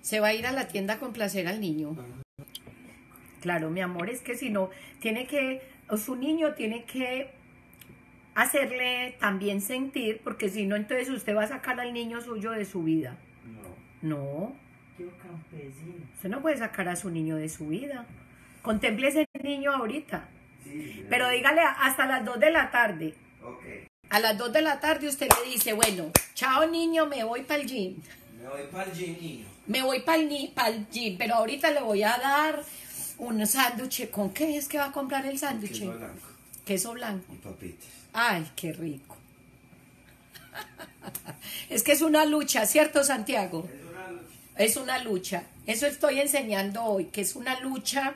Se va a ir a la tienda a complacer al niño. Claro, mi amor, es que si no, tiene que, su niño tiene que hacerle también sentir, porque si no, entonces usted va a sacar al niño suyo de su vida. No. No, usted no puede sacar a su niño de su vida. Contemple ese niño ahorita. Sí. Pero dígale hasta las 2 de la tarde. Ok. A las 2 de la tarde usted le dice, bueno, chao niño, me voy para el gym. Me voy para el gym, niño. Me voy para el, gym, pero ahorita le voy a dar un sándwich. ¿Con qué es que va a comprar el sándwich? Queso blanco. Queso blanco. Y papitas. Ay, qué rico. Es que es una lucha, ¿cierto, Santiago? Es una lucha. Es una lucha. Eso estoy enseñando hoy, que es una lucha,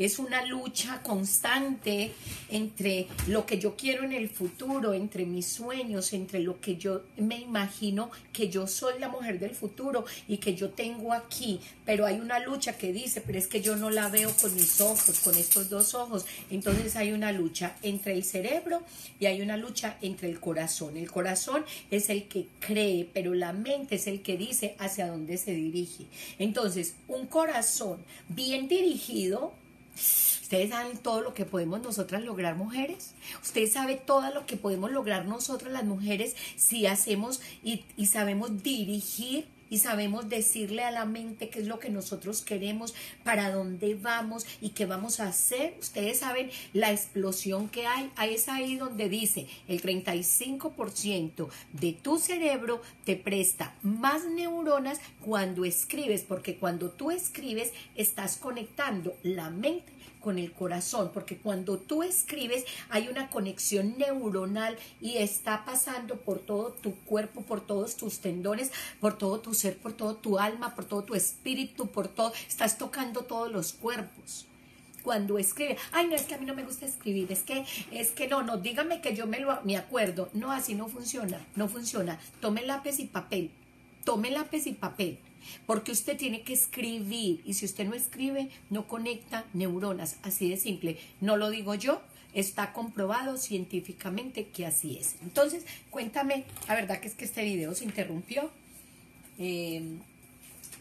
es una lucha constante entre lo que yo quiero en el futuro, entre mis sueños, entre lo que yo me imagino que yo soy la mujer del futuro y que yo tengo aquí. Pero hay una lucha que dice, pero es que yo no la veo con mis ojos, con estos dos ojos. Entonces hay una lucha entre el cerebro y hay una lucha entre el corazón. El corazón es el que cree, pero la mente es el que dice hacia dónde se dirige. Entonces, un corazón bien dirigido Ustedes saben todo lo que podemos nosotras lograr mujeres. Ustedes saben todo lo que podemos lograr nosotras las mujeres si hacemos y, y sabemos dirigir y sabemos decirle a la mente qué es lo que nosotros queremos, para dónde vamos y qué vamos a hacer. Ustedes saben la explosión que hay. Es ahí donde dice el 35% de tu cerebro te presta más neuronas cuando escribes, porque cuando tú escribes estás conectando la mente con el corazón, porque cuando tú escribes hay una conexión neuronal y está pasando por todo tu cuerpo, por todos tus tendones, por todo tu ser, por todo tu alma, por todo tu espíritu, por todo, estás tocando todos los cuerpos. Cuando escribe, ay no, es que a mí no me gusta escribir, es que, es que no, no, dígame que yo me lo, me acuerdo. No, así no funciona, no funciona. Tome lápiz y papel, tome lápiz y papel porque usted tiene que escribir y si usted no escribe, no conecta neuronas. Así de simple. No lo digo yo, está comprobado científicamente que así es. Entonces, cuéntame, la verdad que es que este video se interrumpió. Eh,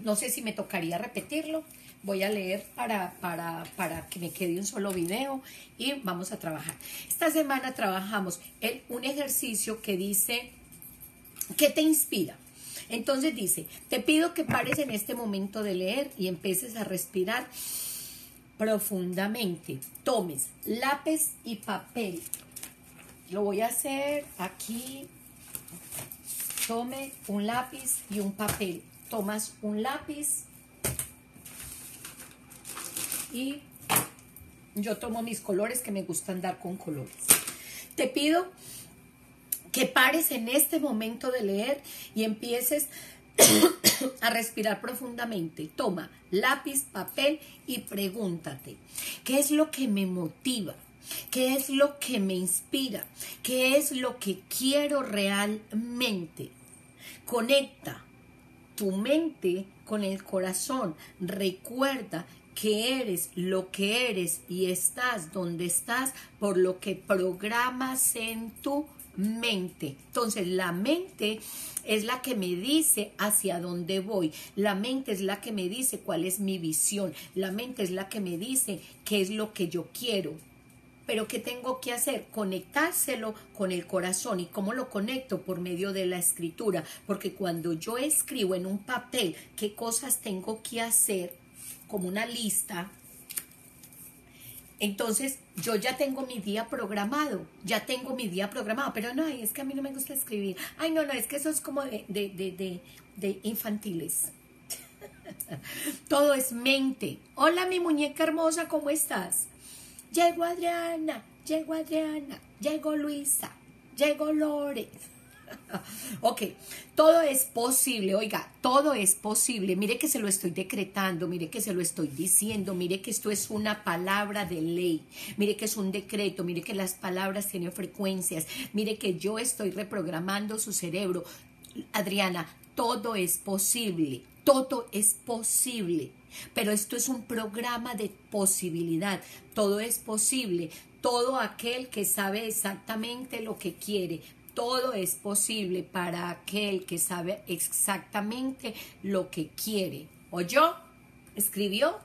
no sé si me tocaría repetirlo. Voy a leer para, para, para que me quede un solo video y vamos a trabajar. Esta semana trabajamos en un ejercicio que dice, ¿qué te inspira? Entonces dice, te pido que pares en este momento de leer y empieces a respirar profundamente. Tomes lápiz y papel. Lo voy a hacer aquí. Tome un lápiz y un papel. Tomas un lápiz y yo tomo mis colores que me gusta andar con colores. Te pido que pares en este momento de leer y empieces a respirar profundamente. Toma lápiz, papel y pregúntate, ¿qué es lo que me motiva? ¿Qué es lo que me inspira? ¿Qué es lo que quiero realmente? Conecta tu mente con el corazón. Recuerda que eres lo que eres y estás donde estás por lo que programas en tu mente. Entonces, la mente es la que me dice hacia dónde voy. La mente es la que me dice cuál es mi visión. La mente es la que me dice qué es lo que yo quiero. Pero ¿qué tengo que hacer? Conectárselo con el corazón. ¿Y cómo lo conecto? Por medio de la escritura. Porque cuando yo escribo en un papel qué cosas tengo que hacer, como una lista, entonces, yo ya tengo mi día programado, ya tengo mi día programado, pero no, es que a mí no me gusta escribir. Ay, no, no, es que eso es como de, de, de, de, infantiles. Todo es mente. Hola, mi muñeca hermosa, ¿cómo estás? Llegó Adriana, llegó Adriana, llegó Luisa, llegó Lore. Ok, todo es posible, oiga, todo es posible. Mire que se lo estoy decretando, mire que se lo estoy diciendo, mire que esto es una palabra de ley, mire que es un decreto, mire que las palabras tienen frecuencias, mire que yo estoy reprogramando su cerebro. Adriana, todo es posible, todo es posible. Pero esto es un programa de posibilidad, todo es posible. Todo aquel que sabe exactamente lo que quiere, todo es posible para aquel que sabe exactamente lo que quiere. ¿Oyó? ¿Escribió?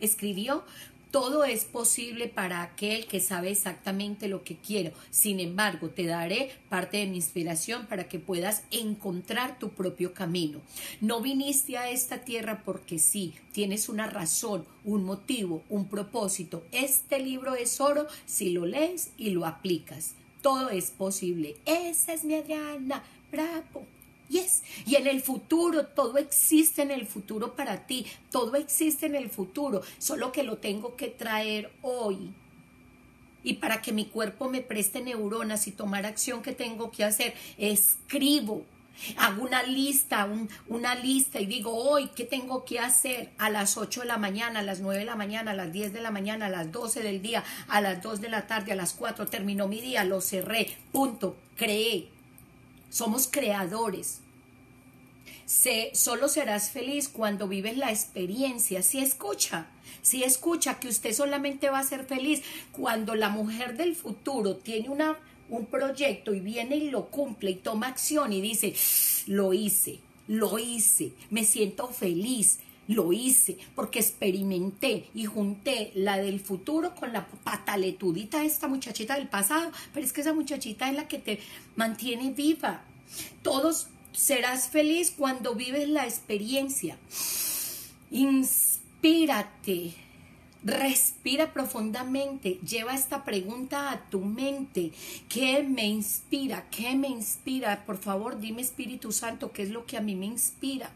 ¿Escribió? Todo es posible para aquel que sabe exactamente lo que quiero. Sin embargo, te daré parte de mi inspiración para que puedas encontrar tu propio camino. No viniste a esta tierra porque sí, tienes una razón, un motivo, un propósito. Este libro es oro si lo lees y lo aplicas. Todo es posible. Esa es mi Adriana. Bravo. Yes. Y en el futuro, todo existe en el futuro para ti, todo existe en el futuro, solo que lo tengo que traer hoy. Y para que mi cuerpo me preste neuronas y tomar acción que tengo que hacer, escribo, hago una lista, una lista y digo, hoy, ¿qué tengo que hacer? A las 8 de la mañana, a las 9 de la mañana, a las 10 de la mañana, a las 12 del día, a las 2 de la tarde, a las 4, terminó mi día, lo cerré, punto, creé, somos creadores. Se, solo serás feliz cuando vives la experiencia. Si escucha, si escucha que usted solamente va a ser feliz cuando la mujer del futuro tiene una, un proyecto y viene y lo cumple y toma acción y dice, lo hice, lo hice, me siento feliz, lo hice porque experimenté y junté la del futuro con la pataletudita de esta muchachita del pasado, pero es que esa muchachita es la que te mantiene viva. Todos serás feliz cuando vives la experiencia. Inspírate. Respira profundamente, lleva esta pregunta a tu mente. ¿Qué me inspira? ¿Qué me inspira? Por favor, dime Espíritu Santo, ¿qué es lo que a mí me inspira?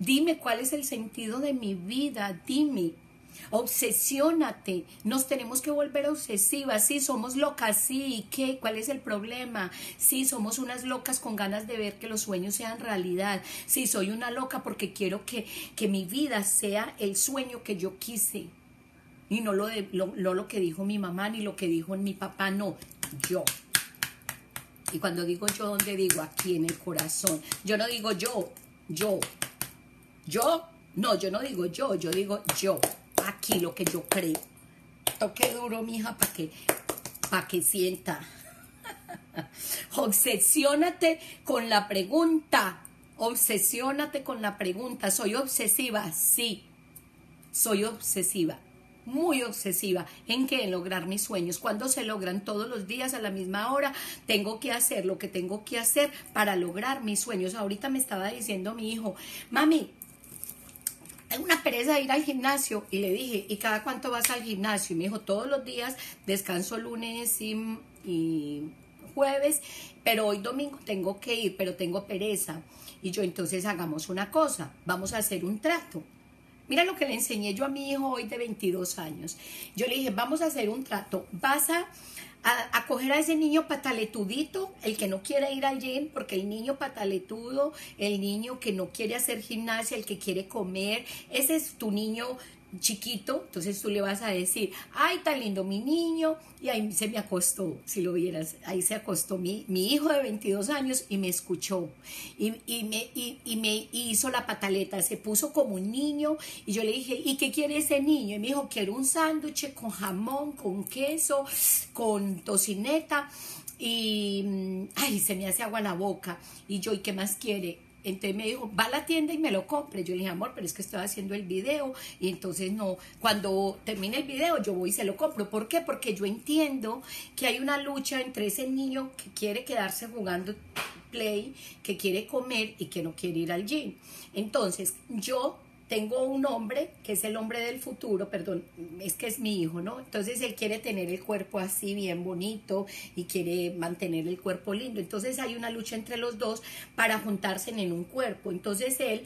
Dime cuál es el sentido de mi vida, dime. Obsesiónate, nos tenemos que volver obsesivas, sí, somos locas, sí, ¿qué? ¿Cuál es el problema? Sí, somos unas locas con ganas de ver que los sueños sean realidad, sí, soy una loca porque quiero que, que mi vida sea el sueño que yo quise y no lo, de, lo, lo que dijo mi mamá ni lo que dijo mi papá, no, yo. Y cuando digo yo, ¿dónde digo? Aquí en el corazón. Yo no digo yo, yo, yo, no, yo no digo yo, yo digo yo aquí lo que yo creo. Toque duro, mija, para que, para que sienta. Obsesiónate con la pregunta. Obsesiónate con la pregunta. ¿Soy obsesiva? Sí. Soy obsesiva. Muy obsesiva. ¿En qué? En lograr mis sueños. Cuando se logran todos los días a la misma hora, tengo que hacer lo que tengo que hacer para lograr mis sueños. Ahorita me estaba diciendo mi hijo, mami, una pereza ir al gimnasio. Y le dije, ¿y cada cuánto vas al gimnasio? Y me dijo, todos los días, descanso lunes y, jueves, pero hoy domingo tengo que ir, pero tengo pereza. Y yo, entonces hagamos una cosa, vamos a hacer un trato. Mira lo que le enseñé yo a mi hijo hoy de 22 años. Yo le dije, vamos a hacer un trato. Vas a a, coger a ese niño pataletudito, el que no quiere ir al porque el niño pataletudo, el niño que no quiere hacer gimnasia, el que quiere comer, ese es tu niño chiquito, entonces tú le vas a decir, ay, tan lindo mi niño, y ahí se me acostó, si lo vieras, ahí se acostó mi, mi hijo de 22 años y me escuchó, y, me, y, me hizo la pataleta, se puso como un niño, y yo le dije, ¿y qué quiere ese niño? Y me dijo, quiero un sándwich con jamón, con queso, con tocineta, y, mm, ay, se me hace agua la boca, y yo, ¿y qué más quiere? Entonces me dijo, va a la tienda y me lo compre. Yo le dije, amor, pero es que estoy haciendo el video y entonces no, cuando termine el video yo voy y se lo compro. ¿Por qué? Porque yo entiendo que hay una lucha entre ese niño que quiere quedarse jugando play, que quiere comer y que no quiere ir al gym. Entonces yo tengo un hombre que es el hombre del futuro, perdón, es que es mi hijo, ¿no? Entonces él quiere tener el cuerpo así bien bonito y quiere mantener el cuerpo lindo. Entonces hay una lucha entre los dos para juntarse en un cuerpo. Entonces él,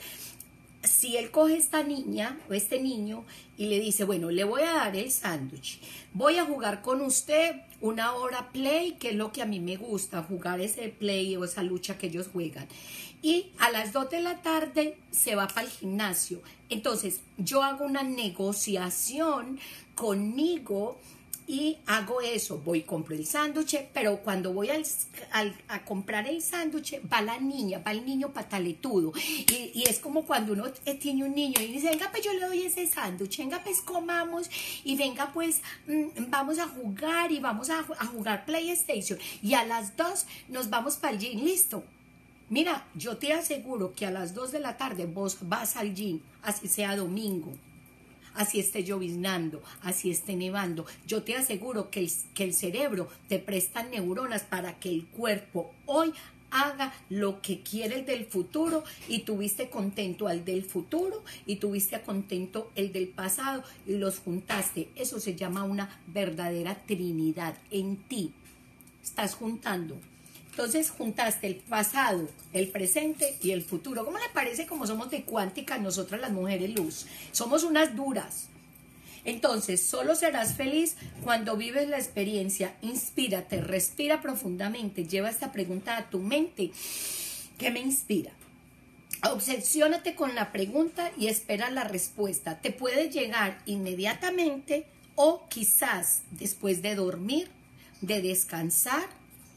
si él coge esta niña o este niño y le dice, bueno, le voy a dar el sándwich, voy a jugar con usted una hora play, que es lo que a mí me gusta, jugar ese play o esa lucha que ellos juegan y a las 2 de la tarde se va para el gimnasio. Entonces, yo hago una negociación conmigo y hago eso. Voy compro el sándwich, pero cuando voy al, a comprar el sándwich, va la niña, va el niño pataletudo. Y, y, es como cuando uno tiene un niño y dice, venga, pues yo le doy ese sándwich, venga, pues comamos y venga, pues mm, vamos a jugar y vamos a, a jugar PlayStation. Y a las 2 nos vamos para el gym, listo Mira, yo te aseguro que a las 2 de la tarde vos vas al gym, así sea domingo, así esté lloviznando, así esté nevando. Yo te aseguro que el, que el cerebro te presta neuronas para que el cuerpo hoy haga lo que quiere el del futuro y tuviste contento al del futuro y tuviste contento el del pasado y los juntaste. Eso se llama una verdadera trinidad en ti. Estás juntando. Entonces juntaste el pasado, el presente y el futuro. ¿Cómo le parece como somos de cuántica nosotras las mujeres luz? Somos unas duras. Entonces, solo serás feliz cuando vives la experiencia. Inspírate, respira profundamente, lleva esta pregunta a tu mente. ¿Qué me inspira? Obsesiónate con la pregunta y espera la respuesta. Te puede llegar inmediatamente o quizás después de dormir, de descansar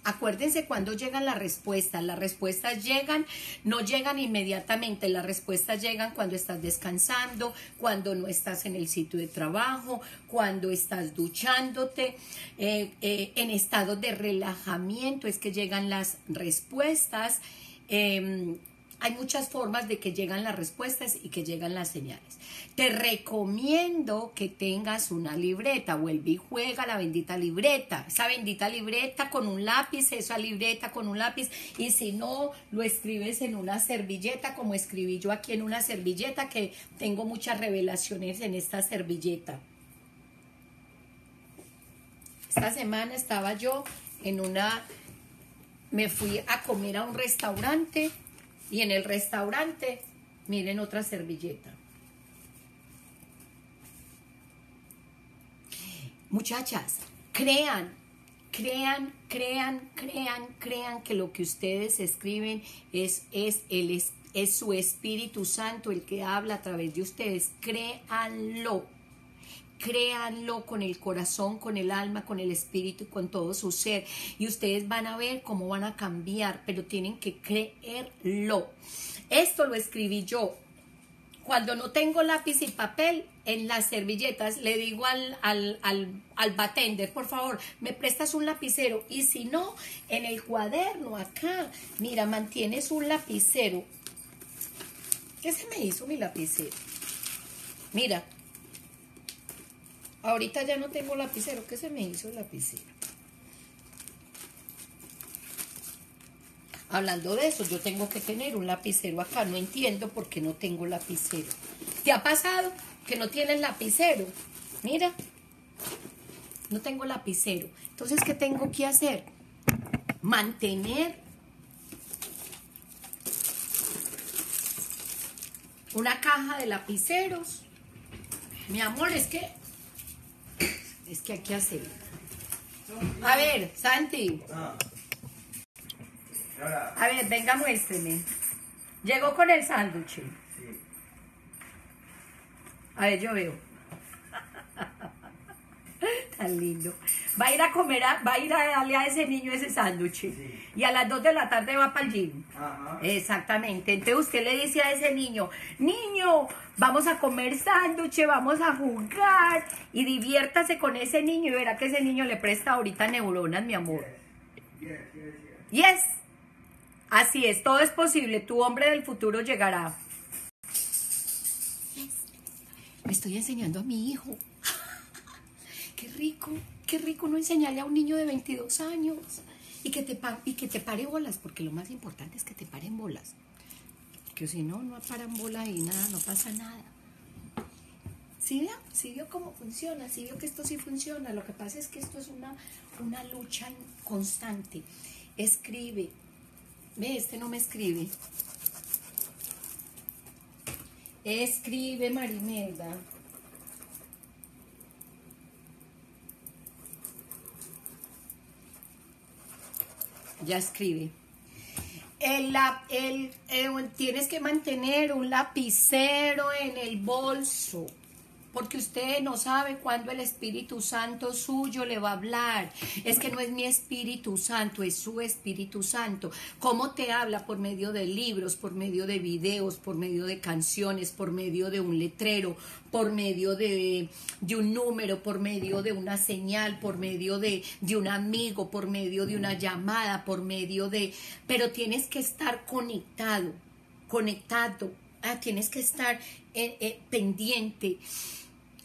Acuérdense cuando llegan las respuestas. Las respuestas llegan, no llegan inmediatamente. Las respuestas llegan cuando estás descansando, cuando no estás en el sitio de trabajo, cuando estás duchándote, eh, eh, en estado de relajamiento es que llegan las respuestas. Em, hay muchas formas de que llegan las respuestas y que llegan las señales. Te recomiendo que tengas una libreta, vuelve y juega la bendita libreta, esa bendita libreta con un lápiz, esa libreta con un lápiz, y si no, lo escribes en una servilleta, como escribí yo aquí en una servilleta, que tengo muchas revelaciones en esta servilleta. Esta semana estaba yo en una, me fui a comer a un restaurante y en el restaurante, miren otra servilleta. Muchachas, crean, crean, crean, crean, crean que lo que ustedes escriben es, es, el, es su Espíritu Santo el que habla a través de ustedes. Créanlo créanlo con el corazón, con el alma, con el espíritu y con todo su ser. Y ustedes van a ver cómo van a cambiar, pero tienen que creerlo. Esto lo escribí yo. Cuando no tengo lápiz y papel en las servilletas, le digo al, al, al, al batender, por favor, me prestas un lapicero. Y si no, en el cuaderno acá, mira, mantienes un lapicero. ¿Qué se me hizo mi lapicero? Mira, Ahorita ya no tengo lapicero. ¿Qué se me hizo el lapicero? Hablando de eso, yo tengo que tener un lapicero acá. No entiendo por qué no tengo lapicero. ¿Te ha pasado que no tienes lapicero? Mira, no tengo lapicero. Entonces, ¿qué tengo que hacer? Mantener una caja de lapiceros. Mi amor, es que es que aquí hace. A ver, Santi. Ah. A ver, venga, muéstreme. Llegó con el sándwich. Sí. A ver, yo veo. Tan lindo. Va a ir a comer, a- va a ir a darle a ese niño ese sándwich. Sí. Y a las 2 de la tarde va para el gym. Ajá. Exactamente. Entonces usted le dice a ese niño, niño, vamos a comer sándwich, vamos a jugar y diviértase con ese niño y verá que ese niño le presta ahorita neuronas, mi amor. Yes, yes, yes. Yes. Así es, todo es posible. Tu hombre del futuro llegará. Me estoy enseñando a mi hijo. Qué rico, qué rico no enseñarle a un niño de 22 años y que te, y que te pare bolas, porque lo más importante es que te paren bolas. Que si no, no paran bolas y nada, no pasa nada. ¿Sí vio? ¿Sí vio cómo funciona? ¿Sí vio que esto sí funciona? Lo que pasa es que esto es una, una lucha constante. Escribe. Ve, este no me escribe. Escribe, Marimelda. Ya escribe. El, el- el- tienes que mantener un lapicero en el bolso. Porque usted no sabe cuándo el Espíritu Santo suyo le va a hablar. Es que no es mi Espíritu Santo, es su Espíritu Santo. ¿Cómo te habla? Por medio de libros, por medio de videos, por medio de canciones, por medio de un letrero, por medio de, un número, por medio de una señal, por medio de, de un amigo, por medio de una llamada, por medio de... Pero tienes que estar conectado, conectado. Ah, tienes que estar eh, eh, pendiente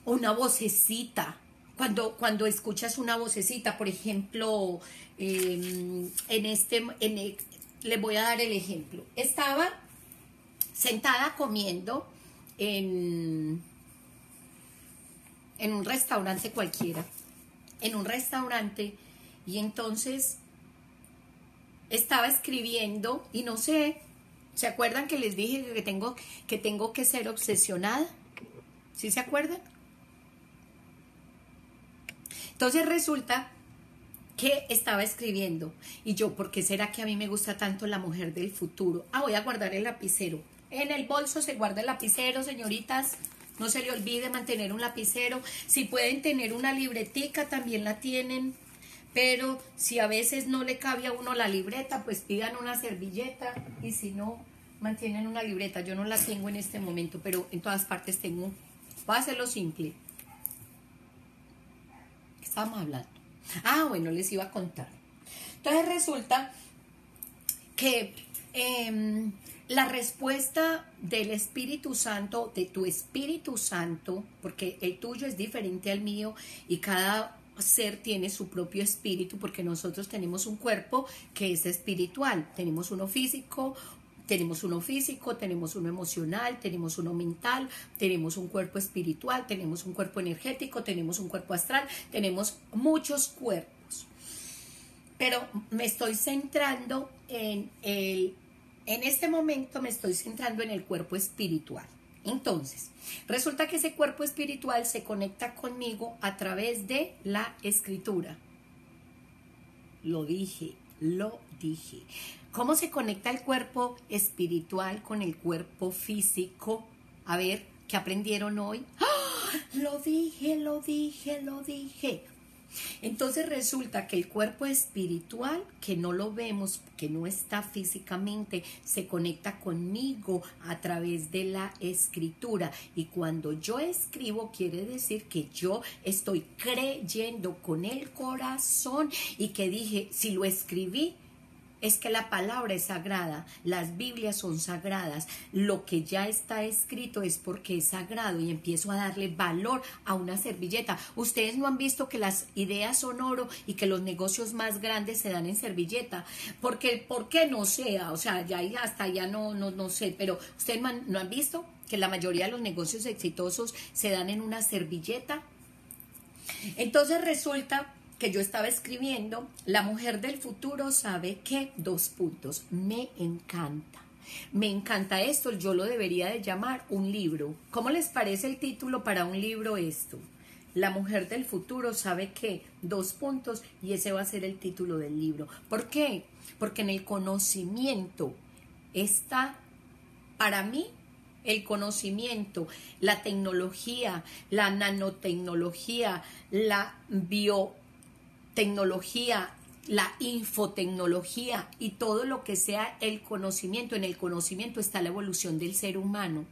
una vocecita. Cuando, cuando escuchas una vocecita, por ejemplo, em, en este, en le voy a dar el ejemplo. Estaba sentada comiendo en, en un restaurante cualquiera, en un restaurante, y entonces estaba escribiendo y no sé, ¿se acuerdan que les dije que tengo que, tengo que ser obsesionada? ¿Sí se acuerdan? Entonces resulta que estaba escribiendo y yo, ¿por qué será que a mí me gusta tanto la mujer del futuro? Ah, voy a guardar el lapicero. En el bolso se guarda el lapicero, señoritas. No se le olvide mantener un lapicero. Si pueden tener una libretica, también la tienen. Pero si a veces no le cabe a uno la libreta, pues pidan una servilleta. Y si no, mantienen una libreta. Yo no la tengo en este momento, pero en todas partes tengo. Voy a hacerlo simple estábamos hablando? Ah, bueno, les iba a contar. Entonces resulta que em, la respuesta del Espíritu Santo, de tu Espíritu Santo, porque el tuyo es diferente al mío y cada ser tiene su propio espíritu porque nosotros tenemos un cuerpo que es espiritual, tenemos uno físico, tenemos uno físico, tenemos uno emocional, tenemos uno mental, tenemos un cuerpo espiritual, tenemos un cuerpo energético, tenemos un cuerpo astral, tenemos muchos cuerpos. Pero me estoy centrando en el, en este momento me estoy centrando en el cuerpo espiritual. Entonces, resulta que ese cuerpo espiritual se conecta conmigo a través de la escritura. Lo dije, lo dije. ¿Cómo se conecta el cuerpo espiritual con el cuerpo físico? A ver, ¿qué aprendieron hoy? ¡Ah! Lo dije, lo dije, lo dije. Entonces resulta que el cuerpo espiritual, que no lo vemos, que no está físicamente, se conecta conmigo a través de la escritura. Y cuando yo escribo, quiere decir que yo estoy creyendo con el corazón y que dije, si lo escribí, es que la palabra es sagrada, las Biblias son sagradas, lo que ya está escrito es porque es sagrado y empiezo a darle valor a una servilleta. Ustedes no han visto que las ideas son oro y que los negocios más grandes se dan en servilleta, porque ¿por qué no sea? O sea, ya hasta ya no, no, no sé, pero ustedes no han visto que la mayoría de los negocios exitosos se dan en una servilleta. Entonces resulta que yo estaba escribiendo, la mujer del futuro sabe que, dos puntos, me encanta. Me encanta esto, yo lo debería de llamar un libro. ¿Cómo les parece el título para un libro esto? La mujer del futuro sabe que, dos puntos, y ese va a ser el título del libro. ¿Por qué? Porque en el conocimiento está, para mí, el conocimiento, la tecnología, la nanotecnología, la bio tecnología, la infotecnología y todo lo que sea el conocimiento. En el conocimiento está la evolución del ser humano.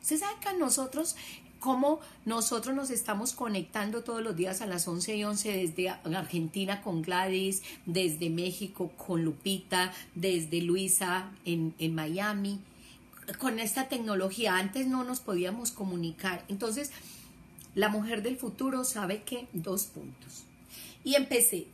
Se saca nosotros cómo nosotros nos estamos conectando todos los días a las 11 y 11 desde Argentina con Gladys, desde México con Lupita, desde Luisa en, en Miami, con esta tecnología. Antes no nos podíamos comunicar. Entonces, la mujer del futuro sabe que dos puntos y empecé.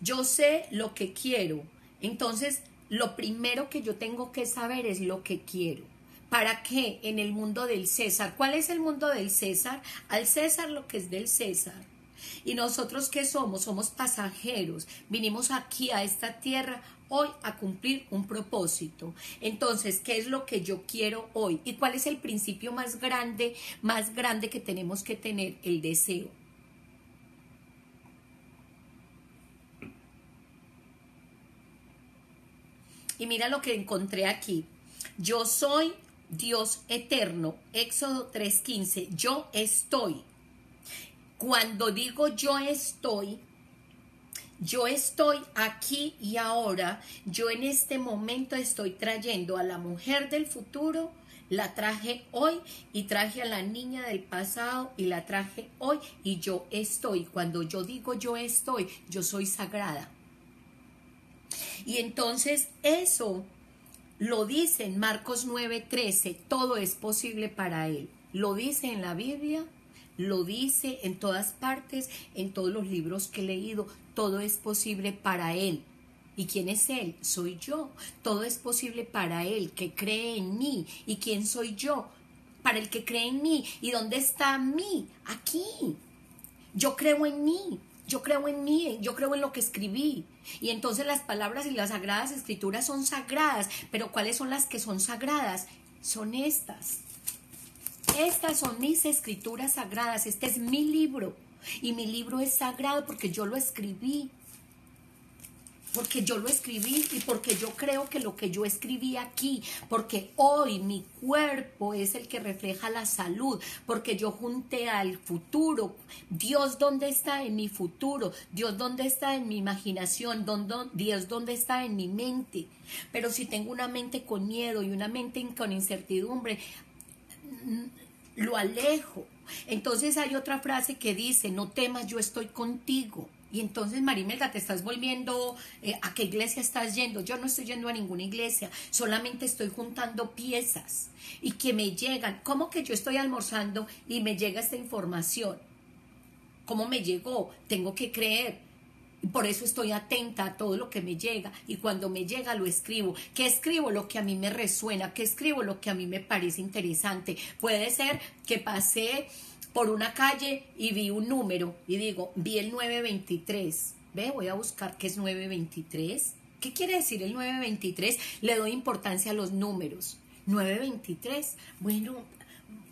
Yo sé lo que quiero. Entonces, lo primero que yo tengo que saber es lo que quiero. ¿Para qué? En el mundo del César. ¿Cuál es el mundo del César? Al César lo que es del César. ¿Y nosotros qué somos? Somos pasajeros. Vinimos aquí a esta tierra hoy a cumplir un propósito. Entonces, ¿qué es lo que yo quiero hoy? ¿Y cuál es el principio más grande, más grande que tenemos que tener? El deseo. Y mira lo que encontré aquí. Yo soy Dios eterno, Éxodo 3:15, yo estoy. Cuando digo yo estoy, yo estoy aquí y ahora, yo en este momento estoy trayendo a la mujer del futuro, la traje hoy y traje a la niña del pasado y la traje hoy y yo estoy. Cuando yo digo yo estoy, yo soy sagrada. Y entonces eso lo dice en Marcos 9:13, todo es posible para él. Lo dice en la Biblia, lo dice en todas partes, en todos los libros que he leído, todo es posible para Él. ¿Y quién es Él? Soy yo. Todo es posible para Él, que cree en mí. ¿Y quién soy yo? Para el que cree en mí. ¿Y dónde está mí? Aquí. Yo creo en mí. Yo creo en mí, yo creo en lo que escribí. Y entonces las palabras y las sagradas escrituras son sagradas. Pero ¿cuáles son las que son sagradas? Son estas. Estas son mis escrituras sagradas. Este es mi libro. Y mi libro es sagrado porque yo lo escribí. Porque yo lo escribí y porque yo creo que lo que yo escribí aquí, porque hoy mi cuerpo es el que refleja la salud, porque yo junté al futuro. Dios, ¿dónde está en mi futuro? Dios, ¿dónnde está en mi imaginación? Dios, ¿dónde está en mi mente? Pero si tengo una mente con miedo y una mente con incertidumbre, lo alejo. Entonces hay otra frase que dice, no temas, yo estoy contigo. Y entonces, Marimelda, te estás volviendo, eh, ¿a qué iglesia estás yendo? Yo no estoy yendo a ninguna iglesia, solamente estoy juntando piezas y que me llegan. ¿Cómo que yo estoy almorzando y me llega esta información? ¿Cómo me llegó? Tengo que creer. Por eso estoy atenta a todo lo que me llega y cuando me llega lo escribo. ¿Qué escribo? Lo que a mí me resuena. ¿Qué escribo? Lo que a mí me parece interesante. Puede ser que pasé por una calle y vi un número y digo, vi el 923. Ve, voy a buscar qué es 923. ¿Qué quiere decir el 923? Le doy importancia a los números. 923. Bueno,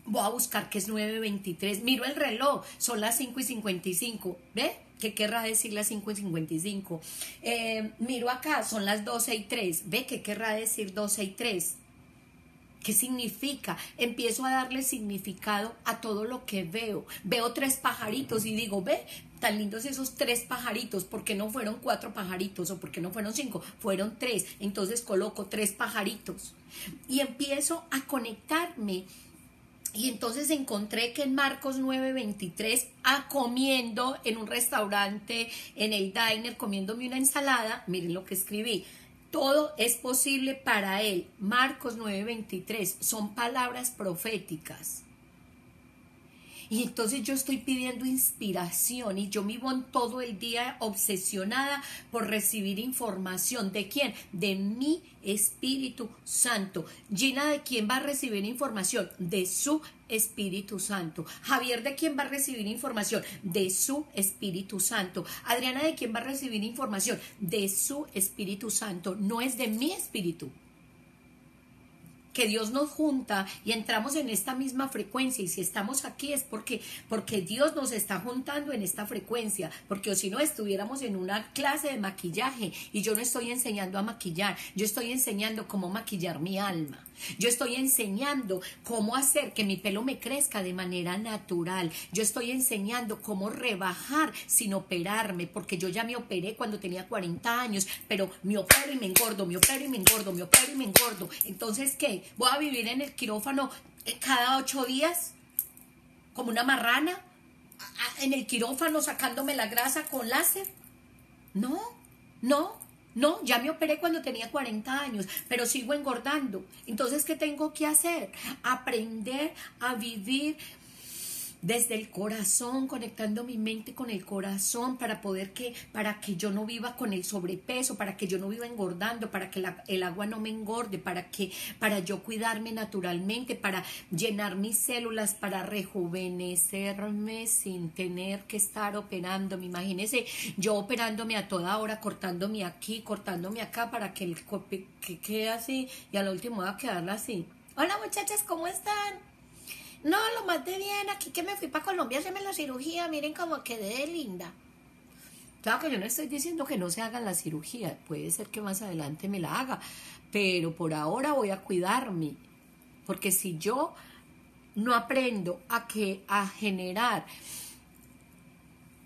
voy a buscar qué es 923. Miro el reloj, son las 5 y 55. ¿Ve? ¿Qué querrá decir las 5 y 55? Eh, miro acá, son las 12 y 3. ¿Ve qué querrá decir 12 y 3? ¿Qué significa? Empiezo a darle significado a todo lo que veo. Veo tres pajaritos y digo, ve, tan lindos esos tres pajaritos, ¿por qué no fueron cuatro pajaritos o por qué no fueron cinco? Fueron tres. Entonces coloco tres pajaritos y empiezo a conectarme y entonces encontré que en Marcos 9:23, a comiendo en un restaurante, en el diner, comiéndome una ensalada, miren lo que escribí. Todo es posible para él. Marcos 9:23 son palabras proféticas. Y entonces yo estoy pidiendo inspiración y yo vivo todo el día obsesionada por recibir información. ¿De quién? De mi Espíritu Santo. Gina, ¿de quién va a recibir información? De su Espíritu Santo. Javier, ¿de quién va a recibir información? De su Espíritu Santo. Adriana, ¿de quién va a recibir información? De su Espíritu Santo. No es de mi espíritu que Dios nos junta y entramos en esta misma frecuencia y si estamos aquí es porque porque Dios nos está juntando en esta frecuencia, porque si no estuviéramos en una clase de maquillaje y yo no estoy enseñando a maquillar, yo estoy enseñando cómo maquillar mi alma. Yo estoy enseñando cómo hacer que mi pelo me crezca de manera natural. Yo estoy enseñando cómo rebajar sin operarme, porque yo ya me operé cuando tenía 40 años, pero me opero y me engordo, me opero y me engordo, me opero y me engordo. Entonces, ¿qué? ¿Voy a vivir en el quirófano eh, cada ocho días? ¿Como una marrana? ¿En el quirófano sacándome la grasa con láser? No, no. No, ya me operé cuando tenía 40 años, pero sigo engordando. Entonces, ¿qué tengo que hacer? Aprender a vivir desde el corazón, conectando mi mente con el corazón para poder que, para que yo no viva con el sobrepeso, para que yo no viva engordando, para que el agua no me engorde, para que, para yo cuidarme naturalmente, para llenar mis células, para rejuvenecerme sin tener que estar operándome. Imagínense yo operándome a toda hora, cortándome aquí, cortándome acá, para que el que quede así y al último va a quedar así. Hola muchachas, ¿cómo están? No, lo más de bien, aquí que me fui para Colombia a hacerme la cirugía, miren cómo quedé linda. Claro que yo no estoy diciendo que no se haga la cirugía, puede ser que más adelante me la haga, pero por ahora voy a cuidarme. Porque si yo no aprendo a que a generar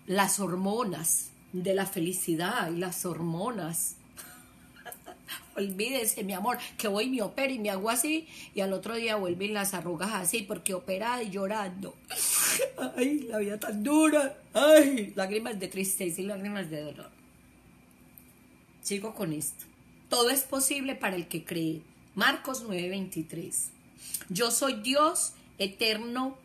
las hormonas de la felicidad y las hormonas olvídese, mi amor, que voy y me opero y me hago así, y al otro día vuelven las arrugas así, porque operada y llorando. Ay, la vida tan dura. Ay, lágrimas de tristeza y lágrimas de dolor. Sigo con esto. Todo es posible para el que cree. Marcos 9:23. Yo soy Dios eterno.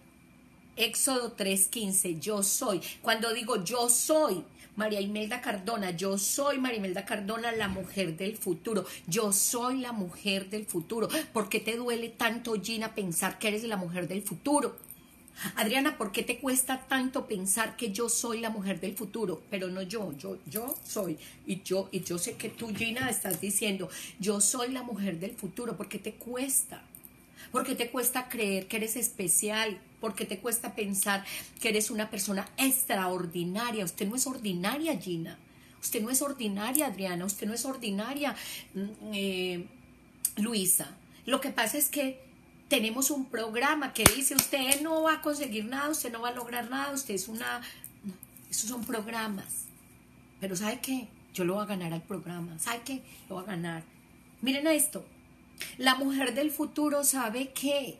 Éxodo 3:15. Yo soy. Cuando digo yo soy, María Imelda Cardona, yo soy María Imelda Cardona, la mujer del futuro. Yo soy la mujer del futuro. ¿Por qué te duele tanto, Gina, pensar que eres la mujer del futuro? Adriana, ¿por qué te cuesta tanto pensar que yo soy la mujer del futuro? Pero no yo, yo, yo soy. Y yo, y yo sé que tú, Gina, estás diciendo, yo soy la mujer del futuro. ¿Por qué te cuesta? ¿Por qué te cuesta creer que eres especial? ¿Por qué te cuesta pensar que eres una persona extraordinaria? Usted no es ordinaria, Gina. Usted no es ordinaria, Adriana. Usted no es ordinaria, mm, eh, Luisa. Lo que pasa es que tenemos un programa que dice usted no va a conseguir nada, usted no va a lograr nada, usted es una... Esos son programas. Pero ¿sabe qué? Yo lo voy a ganar al programa. ¿Sabe qué? Lo voy a ganar. Miren esto. La mujer del futuro sabe que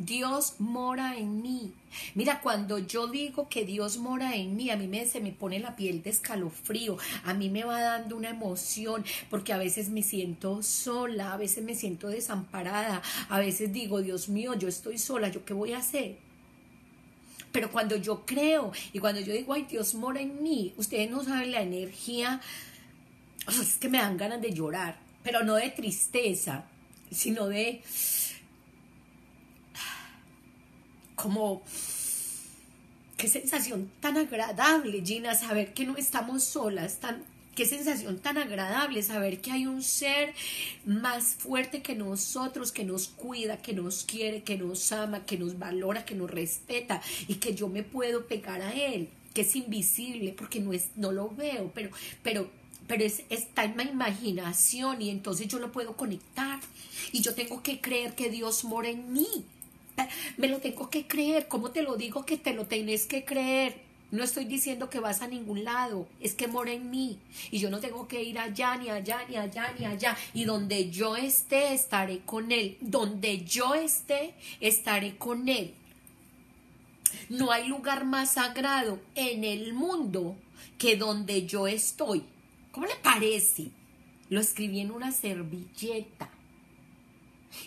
Dios mora en mí. Mira, cuando yo digo que Dios mora en mí, a mí me, se me pone la piel de escalofrío, a mí me va dando una emoción, porque a veces me siento sola, a veces me siento desamparada, a veces digo, Dios mío, yo estoy sola, ¿yo qué voy a hacer? Pero cuando yo creo y cuando yo digo, ay, Dios mora en mí, ustedes no saben la energía, es que me dan ganas de llorar pero no de tristeza, sino de como qué sensación tan agradable, Gina, saber que no estamos solas, tan qué sensación tan agradable saber que hay un ser más fuerte que nosotros, que nos cuida, que nos quiere, que nos ama, que nos valora, que nos respeta y que yo me puedo pegar a él, que es invisible porque no es no lo veo, pero pero pero es, está en mi imaginación y entonces yo lo puedo conectar y yo tengo que creer que Dios mora en mí. Me lo tengo que creer. ¿Cómo te lo digo que te lo tenés que creer? No estoy diciendo que vas a ningún lado, es que mora en mí. Y yo no tengo que ir allá, ni allá, ni allá, ni allá. Y donde yo esté, estaré con Él. Donde yo esté, estaré con Él. No hay lugar más sagrado en el mundo que donde yo estoy. ¿Cómo le parece? Lo escribí en una servilleta.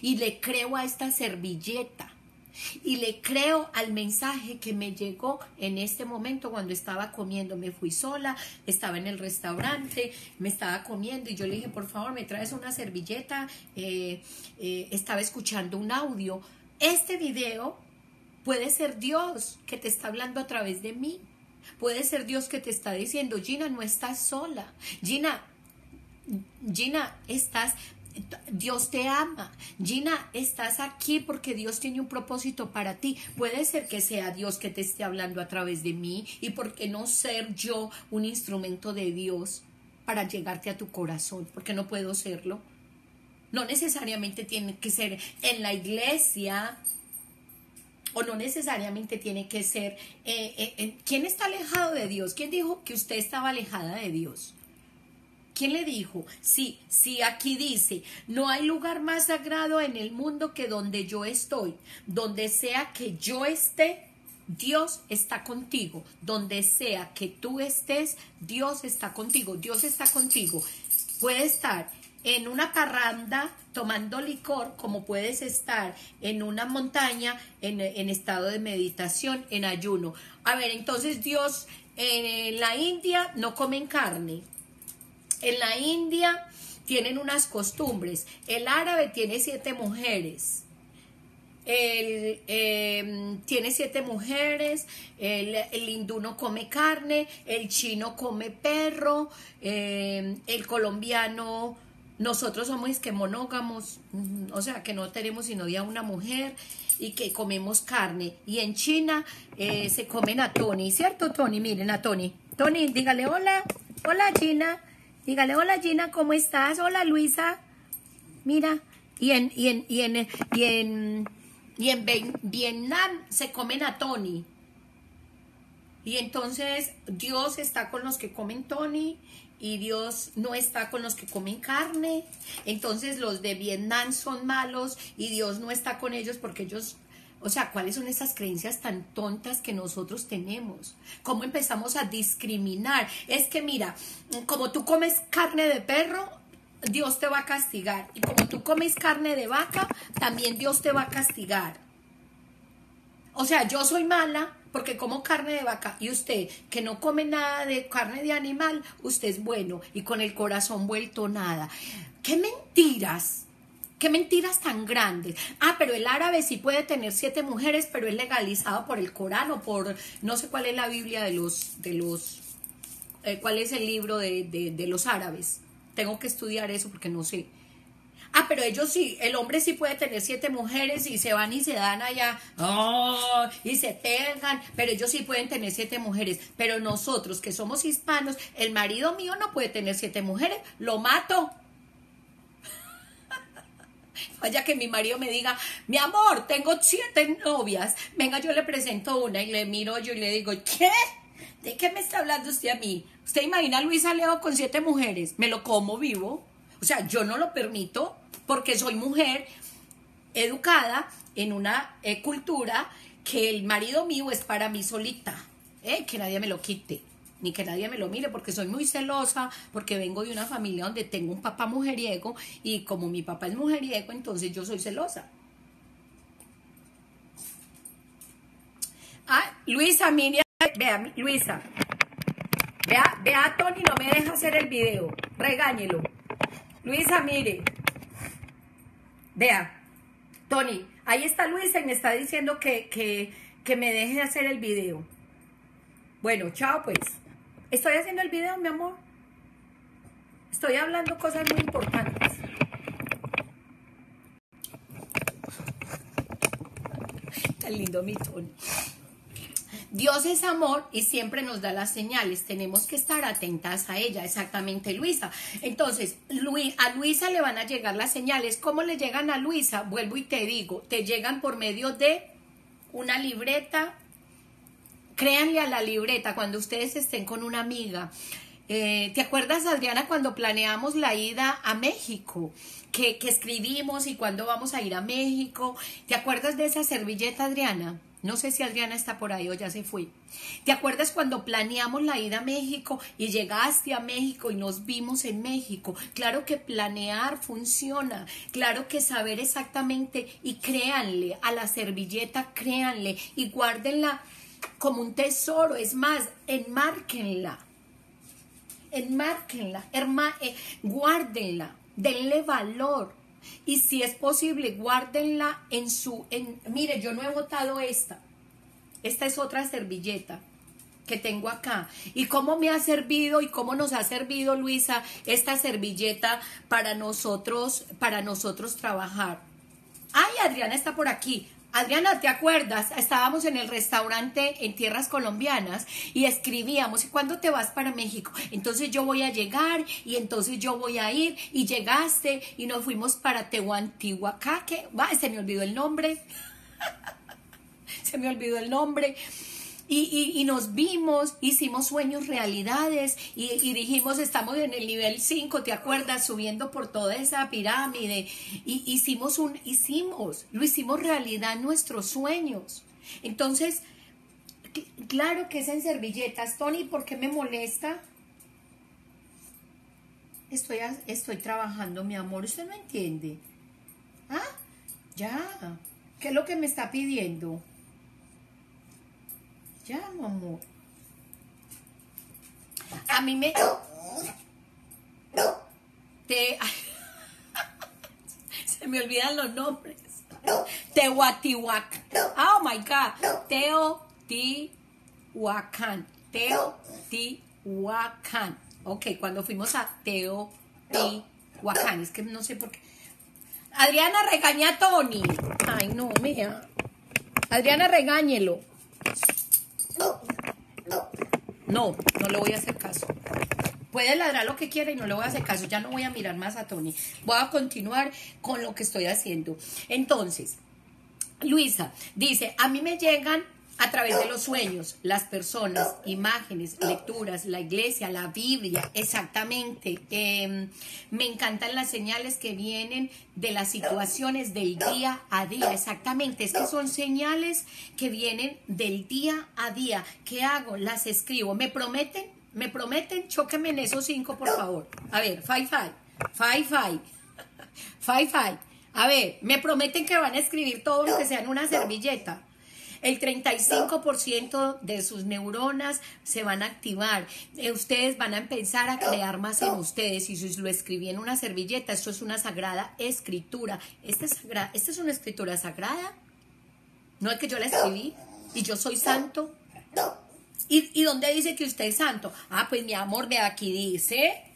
Y le creo a esta servilleta. Y le creo al mensaje que me llegó en este momento cuando estaba comiendo. Me fui sola, estaba en el restaurante, me estaba comiendo y yo le dije, por favor, me traes una servilleta. Eh, eh, estaba escuchando un audio. Este video puede ser Dios que te está hablando a través de mí. Puede ser Dios que te está diciendo, Gina, no estás sola. Gina, Gina, estás, Dios te ama. Gina, estás aquí porque Dios tiene un propósito para ti. Puede ser que sea Dios que te esté hablando a través de mí y por qué no ser yo un instrumento de Dios para llegarte a tu corazón, porque no puedo serlo. No necesariamente tiene que ser en la iglesia, o no necesariamente tiene que ser, eh, eh, eh, ¿quién está alejado de Dios? ¿Quién dijo que usted estaba alejada de Dios? ¿Quién le dijo? Sí, sí, aquí dice, no hay lugar más sagrado en el mundo que donde yo estoy. Donde sea que yo esté, Dios está contigo. Donde sea que tú estés, Dios está contigo. Dios está contigo. Puede estar en una parranda tomando licor, como puedes estar en una montaña en, estado de meditación, en ayuno. A ver, entonces Dios en la India no comen carne. En la India tienen unas costumbres. El árabe tiene siete mujeres. El, em, tiene siete mujeres, el, hindú no come carne, el chino come perro, em, el colombiano nosotros somos que monógamos, o sea, que no tenemos sino ya una mujer y que comemos carne. Y en China eh, se comen a Tony, ¿cierto, Tony? Miren a Tony. Tony, dígale hola. Hola, Gina. Dígale hola, Gina, ¿cómo estás? Hola, Luisa. Mira, y en, y en, y en, y en, y en Vietnam se comen a Tony. Y entonces Dios está con los que comen Tony y Dios no está con los que comen carne. Entonces los de Vietnam son malos y Dios no está con ellos porque ellos, o sea, ¿cuáles son esas creencias tan tontas que nosotros tenemos? ¿Cómo empezamos a discriminar? Es que mira, como tú comes carne de perro, Dios te va a castigar. Y como tú comes carne de vaca, también Dios te va a castigar. O sea, yo soy mala porque como carne de vaca y usted que no come nada de carne de animal, usted es bueno y con el corazón vuelto nada. ¡Qué mentiras! ¡Qué mentiras tan grandes! Ah, pero el árabe sí puede tener siete mujeres, pero es legalizado por el Corán o por no sé cuál es la Biblia de los de los eh, cuál es el libro de, de, de los árabes. Tengo que estudiar eso porque no sé. Ah, pero ellos sí, el hombre sí puede tener siete mujeres y se van y se dan allá y se pegan, pero ellos sí pueden tener siete mujeres. Pero nosotros que somos hispanos, el marido mío no puede tener siete mujeres, lo mato. Vaya que mi marido me diga, mi amor, tengo siete novias. Venga, yo le presento una y le miro yo y le digo, ¿qué? ¿De qué me está hablando usted a mí? ¿Usted imagina a Luisa Leo con siete mujeres? Me lo como vivo. O sea, yo no lo permito porque soy mujer educada en una eh, cultura que el marido mío es para mí solita. eh, que nadie me lo quite, ni que nadie me lo mire, porque soy muy celosa, porque vengo de una familia donde tengo un papá mujeriego y como mi papá es mujeriego, entonces yo soy celosa. Ah, Luisa, Miriam, vea, Luisa, vea, vea Tony, no me deja hacer el video, regáñelo. Luisa, mire. Vea, Tony, ahí está Luisa y me está diciendo que, que, que me deje hacer el video. Bueno, chao pues. Estoy haciendo el video, mi amor. Estoy hablando cosas muy importantes. Tan lindo mi Tony. Dios es amor y siempre nos da las señales. Tenemos que estar atentas a ella, exactamente Luisa. Entonces, a Luisa le van a llegar las señales. ¿Cómo le llegan a Luisa? Vuelvo y te digo, te llegan por medio de una libreta. Créanle a la libreta cuando ustedes estén con una amiga. Eh, ¿Te acuerdas, Adriana, cuando planeamos la ida a México? Que, que escribimos y cuándo vamos a ir a México. ¿Te acuerdas de esa servilleta, Adriana? No sé si Adriana está por ahí o ya se fue. ¿Te acuerdas cuando planeamos la ida a México y llegaste a México y nos vimos en México? Claro que planear funciona, claro que saber exactamente y créanle a la servilleta, créanle y guárdenla como un tesoro. Es más, enmárquenla, enmárquenla, herma- eh, guárdenla, denle valor. Y si es posible, guárdenla en su... En, mire, yo no he botado esta. Esta es otra servilleta que tengo acá. ¿Y cómo me ha servido y cómo nos ha servido, Luisa, esta servilleta para nosotros, para nosotros trabajar? Ay, Adriana está por aquí. Adriana, ¿te acuerdas? Estábamos en el restaurante en tierras colombianas y escribíamos, ¿y cuándo te vas para México? Entonces yo voy a llegar y entonces yo voy a ir y llegaste y nos fuimos para Tehuantihuacán, que va, se me olvidó el nombre. se me olvidó el nombre. Y, nos vimos, hicimos sueños realidades y, dijimos, estamos en el nivel 5, ¿te acuerdas? Subiendo por toda esa pirámide. Y hicimos un, hicimos, lo hicimos realidad nuestros sueños. Entonces, cl- claro que es en servilletas. Tony, ¿por qué me molesta? Estoy, estoy trabajando, mi amor, ¿usted no entiende? ¿Ah? Ya. ¿Qué es lo que me está pidiendo? Ya, mi amor. A mí me... Te... Se me olvidan los nombres. Teotihuacán. Oh my God. Teotihuacán. Teotihuacán. Ok, cuando fuimos a Teotihuacán. Es que no sé por qué. Adriana regaña a Tony. Ay, no, mira. Adriana, regáñelo. No, no le voy a hacer caso. Puede ladrar lo que quiera y no le voy a hacer caso. Ya no voy a mirar más a Tony. Voy a continuar con lo que estoy haciendo. Entonces, Luisa dice, a mí me llegan a través de los sueños, las personas, imágenes, lecturas, la iglesia, la Biblia, exactamente. Em, me encantan las señales que vienen de las situaciones del día a día, exactamente. Es que son señales que vienen del día a día. ¿Qué hago? Las escribo. ¿Me prometen? ¿Me prometen? Chóquenme en esos cinco, por favor. A ver, five, five, five, five, five, five. A ver, me prometen que van a escribir todo lo que sea en una servilleta. El 35% de sus neuronas se van a activar. Eh, ustedes van a empezar a crear más en ustedes. Y si lo escribí en una servilleta, esto es una sagrada escritura. ¿Esta es, ¿Esta es una escritura sagrada? ¿No es que yo la escribí? ¿Y yo soy santo? ¿Y, ¿Y dónde dice que usted es santo? Ah, pues mi amor, de aquí dice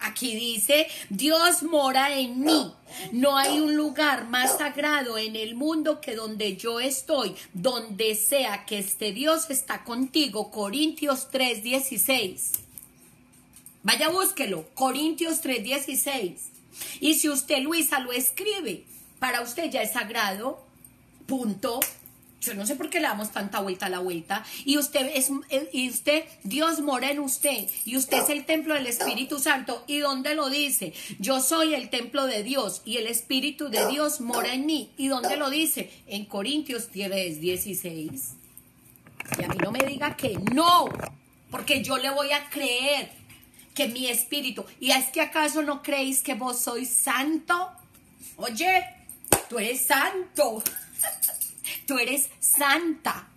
Aquí dice, Dios mora en mí. No hay un lugar más sagrado en el mundo que donde yo estoy. Donde sea que este Dios está contigo. Corintios 3:16. Vaya, búsquelo. Corintios 3:16. Y si usted, Luisa, lo escribe, para usted ya es sagrado. Punto. Yo no sé por qué le damos tanta vuelta a la vuelta. Y usted es, y usted, Dios mora en usted. Y usted es el templo del Espíritu Santo. ¿Y dónde lo dice? Yo soy el templo de Dios y el Espíritu de Dios mora en mí. ¿Y dónde lo dice? En Corintios 10, 16. Y a mí no me diga que no, porque yo le voy a creer que mi espíritu. ¿Y es que acaso no creéis que vos sois santo? Oye, tú eres santo. Tú eres santa.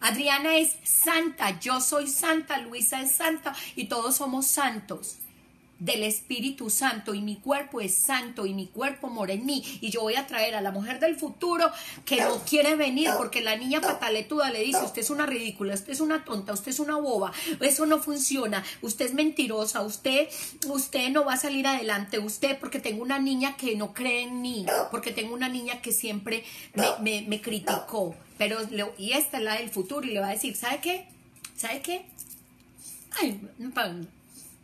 Adriana es santa, yo soy santa, Luisa es santa. Y todos somos santos del Espíritu Santo y mi cuerpo es santo y mi cuerpo mora en mí y yo voy a traer a la mujer del futuro que no quiere venir porque la niña pataletuda le dice usted es una ridícula, usted es una tonta, usted es una boba, eso no funciona, usted es mentirosa, usted, usted no va a salir adelante, usted porque tengo una niña que no cree en mí, porque tengo una niña que siempre me, me, criticó, pero y esta es la del futuro y le va a decir, ¿sabe qué? ¿Sabe qué? Ay,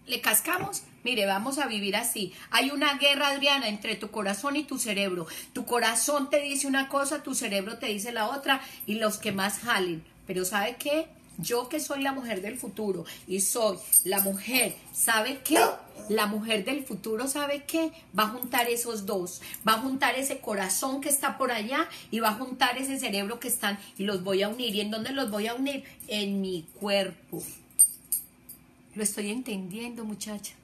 le cascamos Mire, vamos a vivir así. Hay una guerra, Adriana, entre tu corazón y tu cerebro. Tu corazón te dice una cosa, tu cerebro te dice la otra y los que más jalen. Pero ¿sabe qué? Yo que soy la mujer del futuro y soy la mujer, ¿sabe qué? La mujer del futuro, ¿sabe qué? Va a juntar esos dos, va a juntar ese corazón que está por allá y va a juntar ese cerebro que están y los voy a unir. ¿Y en dónde los voy a unir? En mi cuerpo. Lo estoy entendiendo, muchachas.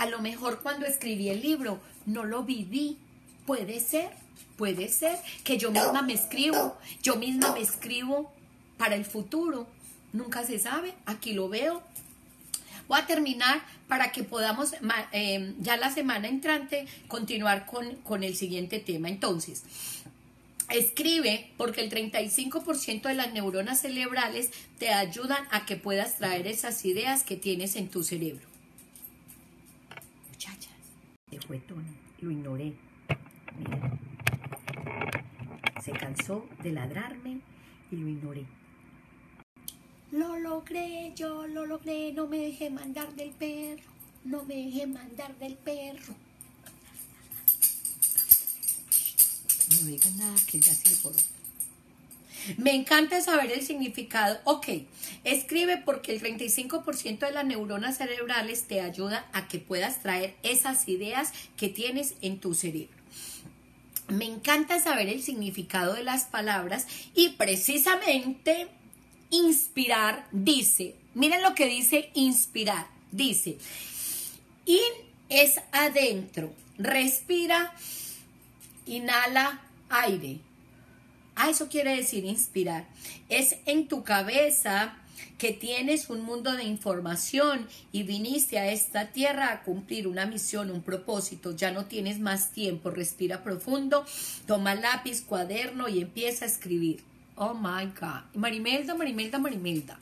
A lo mejor cuando escribí el libro no lo viví. Puede ser, puede ser que yo misma me escribo, yo misma me escribo para el futuro. Nunca se sabe, aquí lo veo. Voy a terminar para que podamos eh, ya la semana entrante continuar con, con el siguiente tema. Entonces, Escribe porque el 35% de las neuronas cerebrales te ayudan a que puedas traer esas ideas que tienes en tu cerebro lo ignoré. Se cansó de ladrarme y lo ignoré. Lo logré, yo lo logré, no me dejé mandar del perro, no me dejé mandar del perro. No digan nada que ya se alboroto. Me encanta saber el significado. Ok, escribe porque el 35% de las neuronas cerebrales te ayuda a que puedas traer esas ideas que tienes en tu cerebro. Me encanta saber el significado de las palabras y precisamente inspirar dice, miren lo que dice inspirar, dice, in es adentro, respira, inhala aire, Ah, eso quiere decir inspirar. Es en tu cabeza que tienes un mundo de información y viniste a esta tierra a cumplir una misión, un propósito. Ya no tienes más tiempo. Respira profundo, toma lápiz, cuaderno y empieza a escribir. Oh my God. Marimelda, Marimelda, Marimelda.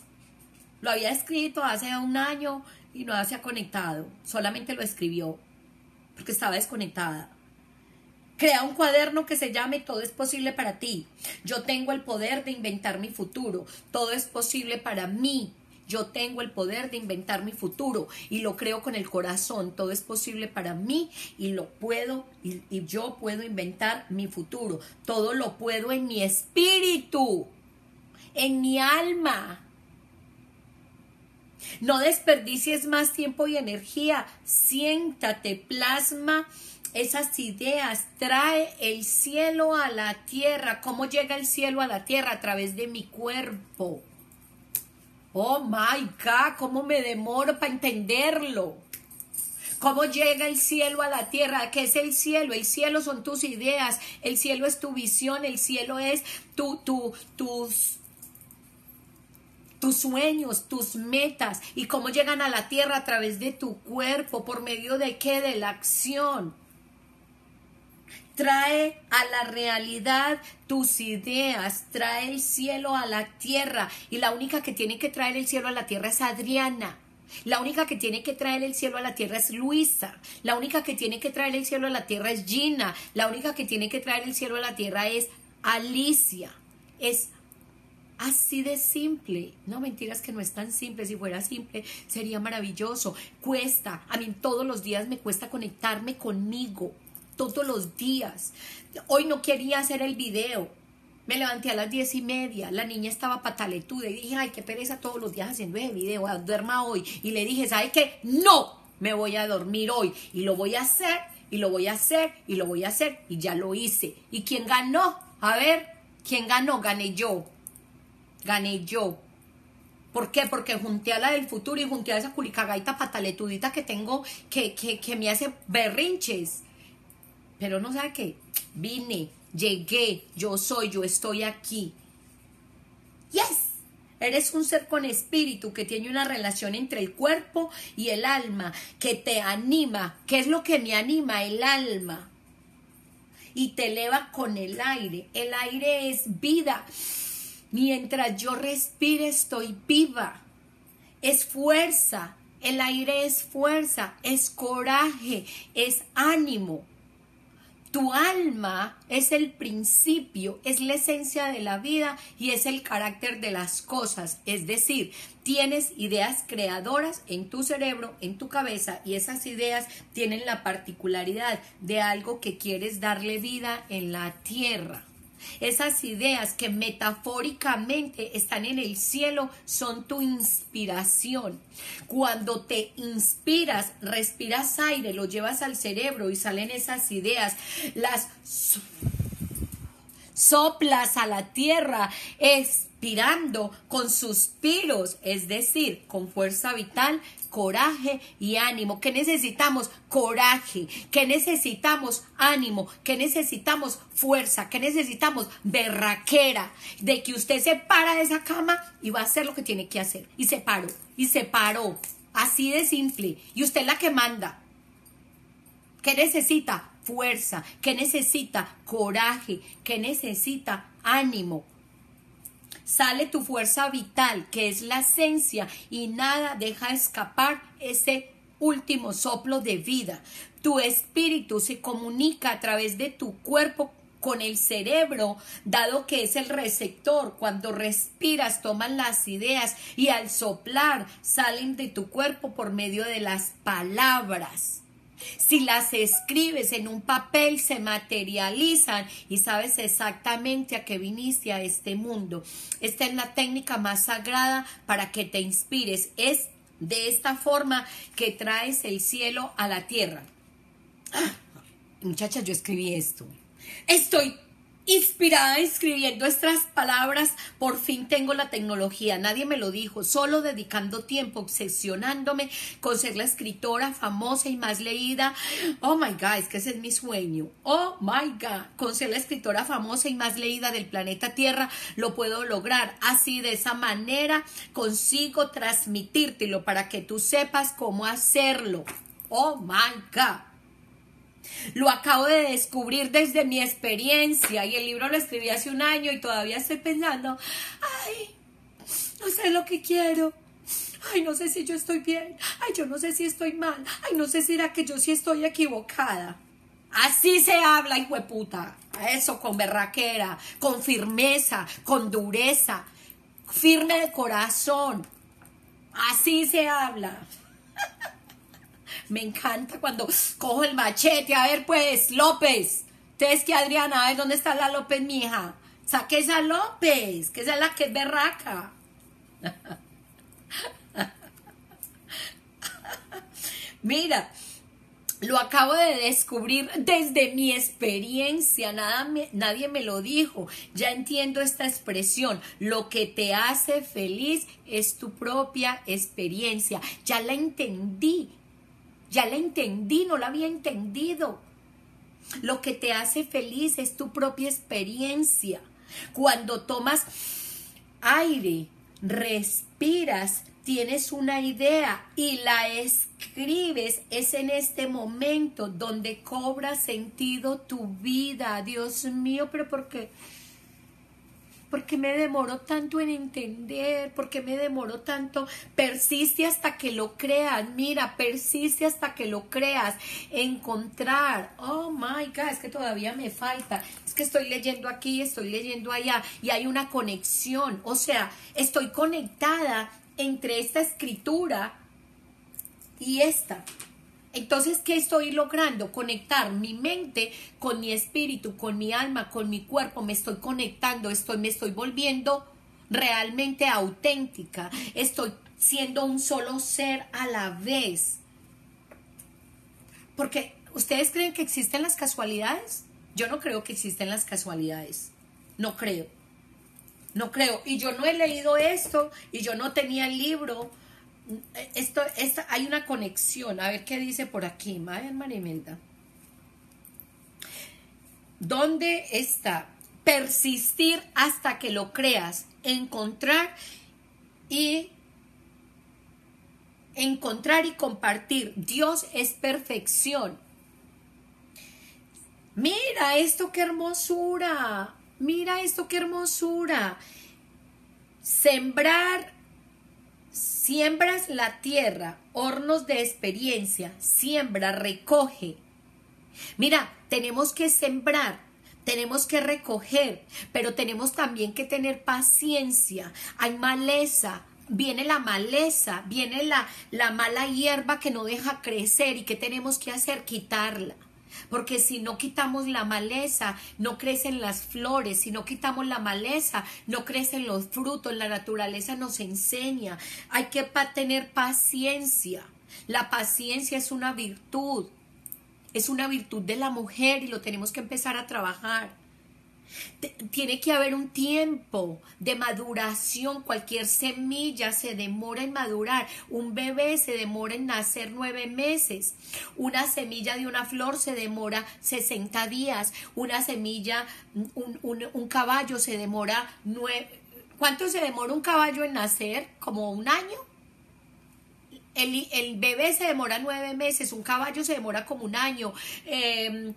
Lo había escrito hace un año y no se ha conectado. Solamente lo escribió porque estaba desconectada. Crea un cuaderno que se llame Todo es posible para ti. Yo tengo el poder de inventar mi futuro. Todo es posible para mí. Yo tengo el poder de inventar mi futuro y lo creo con el corazón. Todo es posible para mí y lo puedo y, yo puedo inventar mi futuro. Todo lo puedo en mi espíritu, en mi alma. No desperdicies más tiempo y energía. Siéntate, plasma esas ideas, trae el cielo a la tierra. ¿Cómo llega el cielo a la tierra? A través de mi cuerpo. Oh my God, ¿cómo me demoro para entenderlo? ¿Cómo llega el cielo a la tierra? ¿Qué es el cielo? El cielo son tus ideas, el cielo es tu visión, el cielo es tu, tu, tus, tus sueños, tus metas y cómo llegan a la tierra a través de tu cuerpo, por medio de qué? De la acción trae a la realidad tus ideas, trae el cielo a la tierra. Y la única que tiene que traer el cielo a la tierra es Adriana. La única que tiene que traer el cielo a la tierra es Luisa. La única que tiene que traer el cielo a la tierra es Gina. La única que tiene que traer el cielo a la tierra es Alicia. Es así de simple. No, mentiras que no es tan simple. Si fuera simple, sería maravilloso. Cuesta. A mí todos los días me cuesta conectarme conmigo todos los días. Hoy no quería hacer el video. Me levanté a las diez y media, la niña estaba pataletuda y dije, ay, qué pereza todos los días haciendo ese video, duerma hoy. Y le dije, ¿sabe qué? No, me voy a dormir hoy y lo voy a hacer y lo voy a hacer y lo voy a hacer y ya lo hice. ¿Y quién ganó? A ver, ¿quién ganó? Gané yo. Gané yo. ¿Por qué? Porque junté a la del futuro y junté a esa culicagaita pataletudita que tengo que, que, que me hace berrinches. Pero no sabe qué, vine, llegué, yo soy, yo estoy aquí. Yes. Eres un ser con espíritu que tiene una relación entre el cuerpo y el alma, que te anima. ¿Qué es lo que me anima? El alma. Y te eleva con el aire. El aire es vida. Mientras yo respire estoy viva. Es fuerza. El aire es fuerza, es coraje, es ánimo. Tu alma es el principio, es la esencia de la vida y es el carácter de las cosas. Es decir, tienes ideas creadoras en tu cerebro, en tu cabeza y esas ideas tienen la particularidad de algo que quieres darle vida en la tierra. Esas ideas que metafóricamente están en el cielo son tu inspiración. Cuando te inspiras, respiras aire, lo llevas al cerebro y salen esas ideas, las soplas a la tierra, expirando con suspiros, es decir, con fuerza vital, coraje y ánimo. ¿Qué necesitamos? Coraje. ¿Qué necesitamos? Ánimo. ¿Qué necesitamos? Fuerza. ¿Qué necesitamos? Berraquera. De que usted se para de esa cama y va a hacer lo que tiene que hacer. Y se paró. Y se paró. Así de simple. Y usted es la que manda. ¿Qué necesita? Fuerza. ¿Qué necesita? Coraje. ¿Qué necesita? Ánimo sale tu fuerza vital, que es la esencia, y nada deja escapar ese último soplo de vida. Tu espíritu se comunica a través de tu cuerpo con el cerebro, dado que es el receptor. Cuando respiras, toman las ideas y al soplar salen de tu cuerpo por medio de las palabras. Si las escribes en un papel, se materializan y sabes exactamente a qué viniste a este mundo. Esta es la técnica más sagrada para que te inspires. Es de esta forma que traes el cielo a la tierra. Ah, muchachas, yo escribí esto. Estoy inspirada escribiendo estas palabras, por fin tengo la tecnología, nadie me lo dijo, solo dedicando tiempo, obsesionándome con ser la escritora famosa y más leída. Oh my God, es que ese es mi sueño. Oh my God, con ser la escritora famosa y más leída del planeta Tierra, lo puedo lograr. Así, de esa manera, consigo transmitírtelo para que tú sepas cómo hacerlo. Oh my God. Lo acabo de descubrir desde mi experiencia y el libro lo escribí hace un año y todavía estoy pensando, ay, no sé lo que quiero. Ay, no sé si yo estoy bien. Ay, yo no sé si estoy mal. Ay, no sé si era que yo sí estoy equivocada. Así se habla, hijo de puta. Eso, con berraquera, con firmeza, con dureza, firme de corazón. Así se habla. Me encanta cuando cojo el machete. A ver, pues, López. Ustedes que Adriana, a ver dónde está la López, mija. Saque esa López, que esa es la que es berraca. Mira, lo acabo de descubrir desde mi experiencia, Nada nadie me lo dijo. Ya entiendo esta expresión. Lo que te hace feliz es tu propia experiencia. Ya la entendí. Ya la entendí, no la había entendido. Lo que te hace feliz es tu propia experiencia. Cuando tomas aire, respiras, tienes una idea y la escribes, es en este momento donde cobra sentido tu vida. Dios mío, pero ¿por qué? ¿Por qué me demoró tanto en entender? ¿Por qué me demoró tanto? Persiste hasta que lo creas. Mira, persiste hasta que lo creas. Encontrar. Oh my God, es que todavía me falta. Es que estoy leyendo aquí, estoy leyendo allá y hay una conexión. O sea, estoy conectada entre esta escritura y esta. Entonces, ¿qué estoy logrando? Conectar mi mente con mi espíritu, con mi alma, con mi cuerpo. Me estoy conectando, estoy, me estoy volviendo realmente auténtica. Estoy siendo un solo ser a la vez. Porque, ¿ustedes creen que existen las casualidades? Yo no creo que existen las casualidades. No creo. No creo. Y yo no he leído esto y yo no tenía el libro esto, esta, hay una conexión. A ver qué dice por aquí, Madre Marimelda. ¿Dónde está? Persistir hasta que lo creas. Encontrar y encontrar y compartir. Dios es perfección. Mira esto qué hermosura. Mira esto qué hermosura. Sembrar Siembras la tierra, hornos de experiencia, siembra, recoge. Mira, tenemos que sembrar, tenemos que recoger, pero tenemos también que tener paciencia. Hay maleza, viene la maleza, viene la, la mala hierba que no deja crecer y que tenemos que hacer, quitarla. Porque si no quitamos la maleza, no crecen las flores. Si no quitamos la maleza, no crecen los frutos. La naturaleza nos enseña. Hay que tener paciencia. La paciencia es una virtud. Es una virtud de la mujer y lo tenemos que empezar a trabajar. Tiene que haber un tiempo de maduración. Cualquier semilla se demora en madurar. Un bebé se demora en nacer nueve meses. Una semilla de una flor se demora 60 días. Una semilla, un, caballo se demora nueve. ¿Cuánto se demora un caballo en nacer? ¿Como un año? El, bebé se demora nueve meses, un caballo se demora como un año. Eh,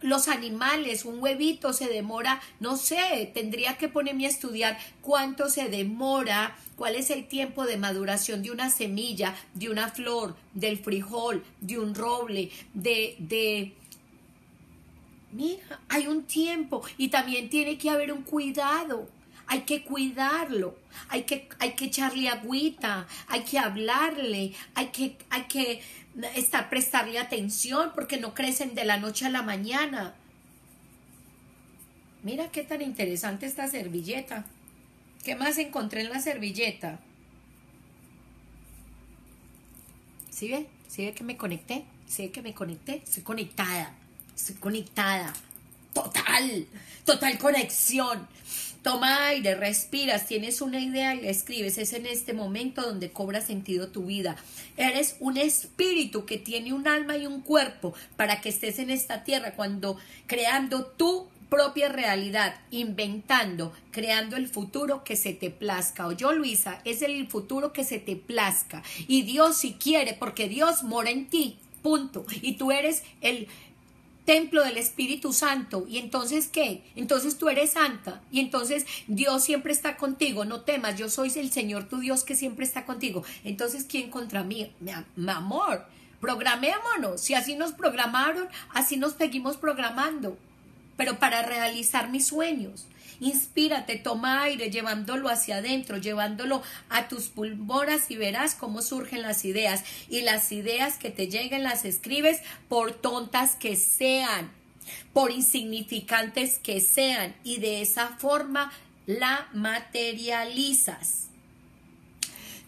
los animales, un huevito se demora, no sé, tendría que ponerme a estudiar cuánto se demora, cuál es el tiempo de maduración de una semilla, de una flor, del frijol, de un roble, de, de, mira, hay un tiempo y también tiene que haber un cuidado. Hay que cuidarlo, hay que, hay que echarle agüita, hay que hablarle, hay que, hay que estar, prestarle atención porque no crecen de la noche a la mañana. Mira qué tan interesante esta servilleta. ¿Qué más encontré en la servilleta? ¿Sí ve? ¿Sí ve que me conecté? ¿Sí ve que me conecté? Estoy conectada. Estoy conectada. Total. Total conexión. Toma aire, respiras, tienes una idea y la escribes. Es en este momento donde cobra sentido tu vida. Eres un espíritu que tiene un alma y un cuerpo para que estés en esta tierra cuando creando tu propia realidad, inventando, creando el futuro que se te plazca. O yo, Luisa, es el futuro que se te plazca. Y Dios si quiere, porque Dios mora en ti. Punto. Y tú eres el, templo del Espíritu Santo. ¿Y entonces qué? Entonces tú eres santa. Y entonces Dios siempre está contigo. No temas, yo soy el Señor tu Dios que siempre está contigo. Entonces, ¿quién contra mí? Mi, amor, programémonos. Si así nos programaron, así nos seguimos programando. Pero para realizar mis sueños. Inspírate, toma aire, llevándolo hacia adentro, llevándolo a tus pulmonas y verás cómo surgen las ideas. Y las ideas que te lleguen las escribes por tontas que sean, por insignificantes que sean. Y de esa forma la materializas.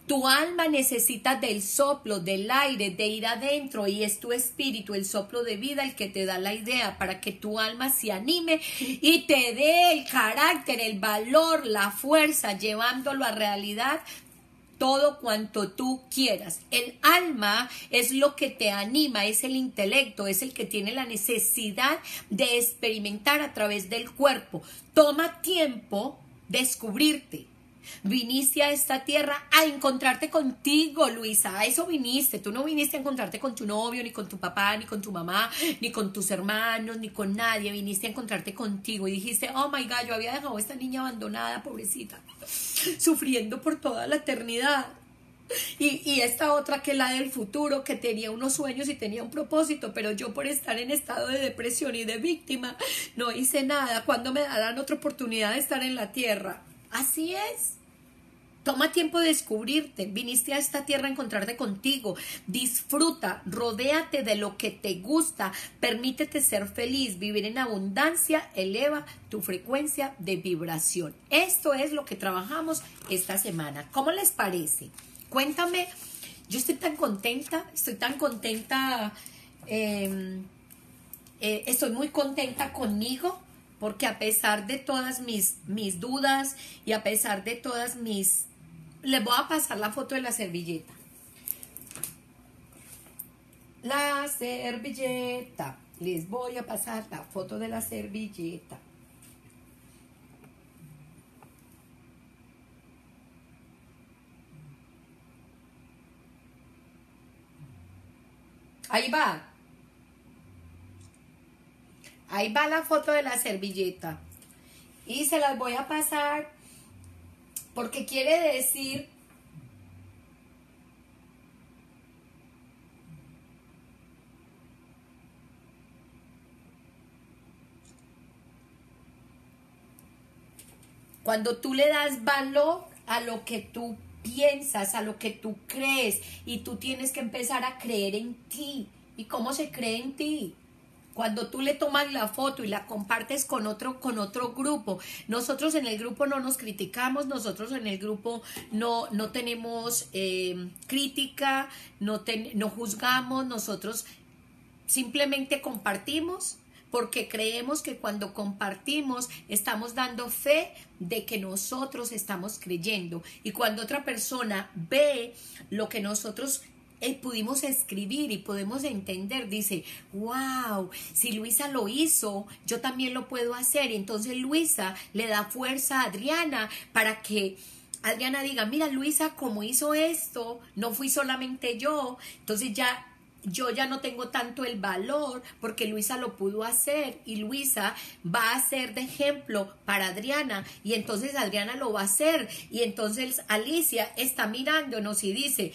Tu alma necesita del soplo, del aire, de ir adentro y es tu espíritu, el soplo de vida, el que te da la idea para que tu alma se anime y te dé el carácter, el valor, la fuerza, llevándolo a realidad todo cuanto tú quieras. El alma es lo que te anima, es el intelecto, es el que tiene la necesidad de experimentar a través del cuerpo. Toma tiempo descubrirte Viniste a esta tierra a encontrarte contigo, Luisa. A eso viniste. Tú no viniste a encontrarte con tu novio, ni con tu papá, ni con tu mamá, ni con tus hermanos, ni con nadie. Viniste a encontrarte contigo y dijiste, oh my God, yo había dejado a esta niña abandonada, pobrecita, sufriendo por toda la eternidad. Y, esta otra que la del futuro, que tenía unos sueños y tenía un propósito, pero yo por estar en estado de depresión y de víctima, no hice nada. ¿Cuándo me darán otra oportunidad de estar en la tierra? Así es. Toma tiempo de descubrirte. Viniste a esta tierra a encontrarte contigo. Disfruta, rodéate de lo que te gusta. Permítete ser feliz, vivir en abundancia. Eleva tu frecuencia de vibración. Esto es lo que trabajamos esta semana. ¿Cómo les parece? Cuéntame. Yo estoy tan contenta, estoy tan contenta. Em, eh, estoy muy contenta conmigo porque a pesar de todas mis, mis dudas y a pesar de todas mis les voy a pasar la foto de la servilleta. La servilleta. Les voy a pasar la foto de la servilleta. Ahí va. Ahí va la foto de la servilleta. Y se las voy a pasar porque quiere decir cuando tú le das valor a lo que tú piensas, a lo que tú crees, y tú tienes que empezar a creer en ti. ¿Y cómo se cree en ti? Cuando tú le tomas la foto y la compartes con otro, con otro grupo, nosotros en el grupo no nos criticamos, nosotros en el grupo no, no tenemos eh, crítica, no, no juzgamos, nosotros simplemente compartimos porque creemos que cuando compartimos estamos dando fe de que nosotros estamos creyendo. Y cuando otra persona ve lo que nosotros pudimos escribir y podemos entender, dice, wow, si Luisa lo hizo, yo también lo puedo hacer. Y entonces Luisa le da fuerza a Adriana para que Adriana diga, mira Luisa, como hizo esto, no fui solamente yo, entonces ya yo ya no tengo tanto el valor porque Luisa lo pudo hacer y Luisa va a ser de ejemplo para Adriana y entonces Adriana lo va a hacer y entonces Alicia está mirándonos y dice,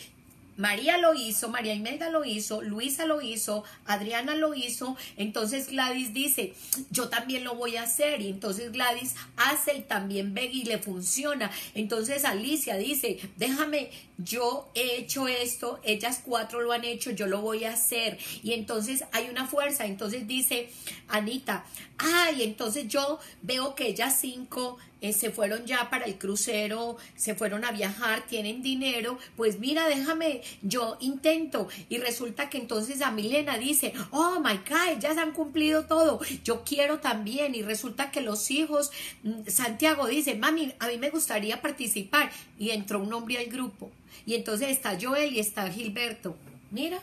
María lo hizo, María Imelda lo hizo, Luisa lo hizo, Adriana lo hizo, entonces Gladys dice, yo también lo voy a hacer y entonces Gladys hace y también ve y le funciona. Entonces Alicia dice, déjame, yo he hecho esto, ellas cuatro lo han hecho, yo lo voy a hacer. Y entonces hay una fuerza, entonces dice Anita, ay, entonces yo veo que ellas cinco eh, se fueron ya para el crucero, se fueron a viajar, tienen dinero, pues mira, déjame, yo intento. Y resulta que entonces a Milena dice, oh my God, se han cumplido todo, yo quiero también. Y resulta que los hijos, mm, Santiago dice, mami, a mí me gustaría participar. Y entró un hombre al grupo. Y entonces está Joel y está Gilberto. Mira,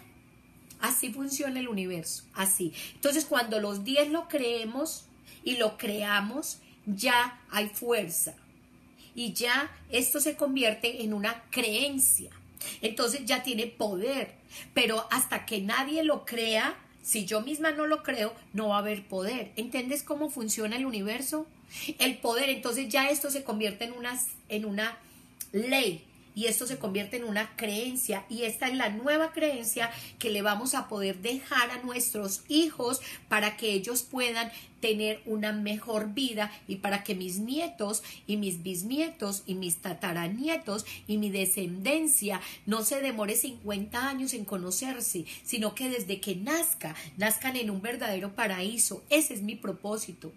así funciona el universo, así. Entonces cuando los 10 lo creemos y lo creamos, ya hay fuerza. Y ya esto se convierte en una creencia. Entonces ya tiene poder. Pero hasta que nadie lo crea, si yo misma no lo creo, no va a haber poder. ¿Entiendes cómo funciona el universo? El poder, entonces ya esto se convierte en una, en una ley. Y esto se convierte en una creencia y esta es la nueva creencia que le vamos a poder dejar a nuestros hijos para que ellos puedan tener una mejor vida y para que mis nietos y mis bisnietos y mis tataranietos y mi descendencia no se demore 50 años en conocerse, sino que desde que nazca, nazcan en un verdadero paraíso. Ese es mi propósito.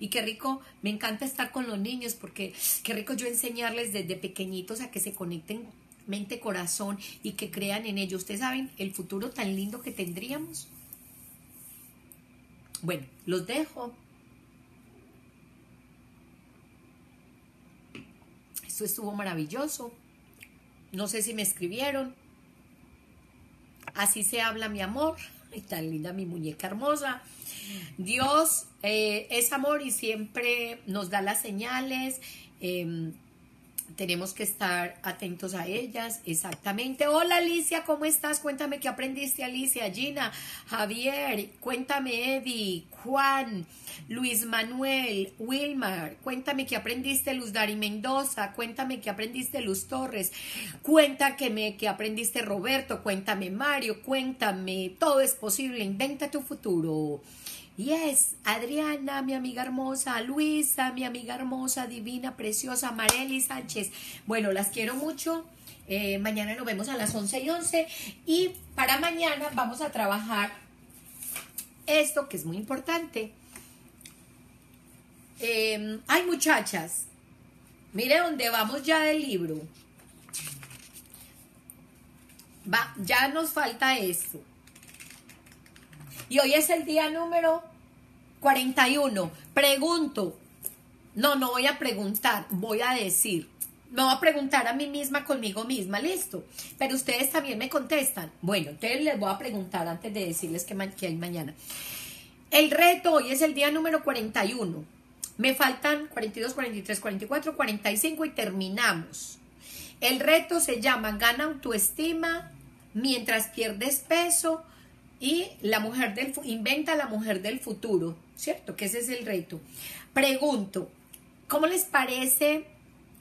Y qué rico, me encanta estar con los niños porque qué rico yo enseñarles desde pequeñitos a que se conecten mente, corazón y que crean en ello. Ustedes saben el futuro tan lindo que tendríamos. Bueno, los dejo. Esto estuvo maravilloso. No sé si me escribieron. Así se habla mi amor. Tan linda mi muñeca hermosa. Dios eh, es amor y siempre nos da las señales. Em, tenemos que estar atentos a ellas, exactamente. Hola Alicia, ¿cómo estás? Cuéntame qué aprendiste, Alicia, Gina, Javier, cuéntame Eddie, Juan, Luis Manuel, Wilmar, cuéntame qué aprendiste, Luz Dari Mendoza, cuéntame qué aprendiste, Luz Torres, cuéntame qué aprendiste, Roberto, cuéntame Mario, cuéntame, todo es posible, inventa tu futuro. Yes, Adriana, mi amiga hermosa, Luisa, mi amiga hermosa, divina, preciosa, Marely Sánchez. Bueno, las quiero mucho. Eh, mañana nos vemos a las 11 y 11. Y para mañana vamos a trabajar esto que es muy importante. Eh, ay, muchachas, mire dónde vamos ya del libro. Va, ya nos falta esto. Y hoy es el día número 41. Pregunto. No, no voy a preguntar, voy a decir. Me voy a preguntar a mí misma conmigo misma, listo. Pero ustedes también me contestan. Bueno, entonces les voy a preguntar antes de decirles que, hay mañana. El reto hoy es el día número 41. Me faltan 42, 43, 44, 45 y terminamos. El reto se llama gana autoestima mientras pierdes peso y la mujer del inventa la mujer del futuro, ¿cierto? Que ese es el reto. Pregunto, ¿cómo les parece?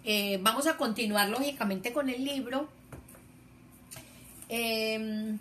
Eh, vamos a continuar lógicamente con el libro. Em,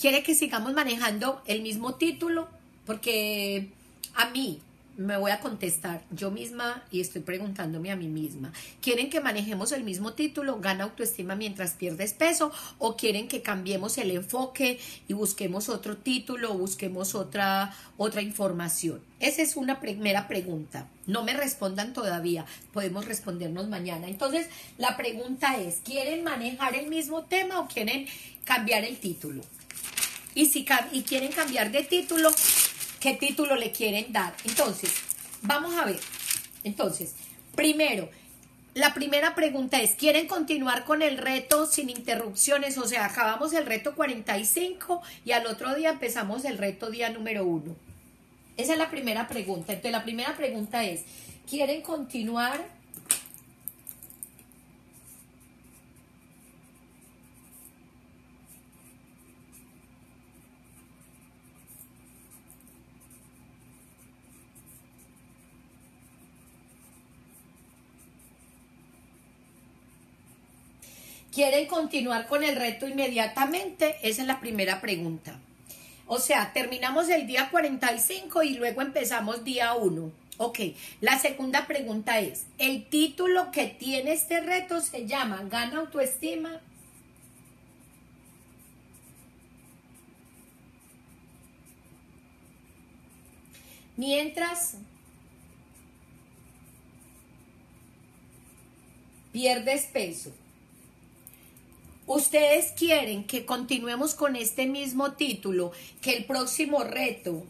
¿Quiere que sigamos manejando el mismo título? Porque a mí, me voy a contestar yo misma y estoy preguntándome a mí misma. ¿Quieren que manejemos el mismo título, gana autoestima mientras pierdes peso? ¿O quieren que cambiemos el enfoque y busquemos otro título o busquemos otra, otra información? Esa es una primera pregunta. No me respondan todavía, podemos respondernos mañana. Entonces, la pregunta es, ¿quieren manejar el mismo tema o quieren cambiar el título? Y si quieren cambiar de título, qué título le quieren dar. Entonces, vamos a ver. Entonces, primero, la primera pregunta es, ¿quieren continuar con el reto sin interrupciones? O sea, acabamos el reto 45 y al otro día empezamos el reto día número 1. Esa es la primera pregunta. Entonces, la primera pregunta es, ¿quieren continuar ¿Quieren continuar con el reto inmediatamente? Esa es la primera pregunta. O sea, terminamos el día 45 y luego empezamos día 1. Ok, la segunda pregunta es, ¿el título que tiene este reto se llama Gana autoestima? Mientras pierdes peso. Ustedes quieren que continuemos con este mismo título, que el próximo reto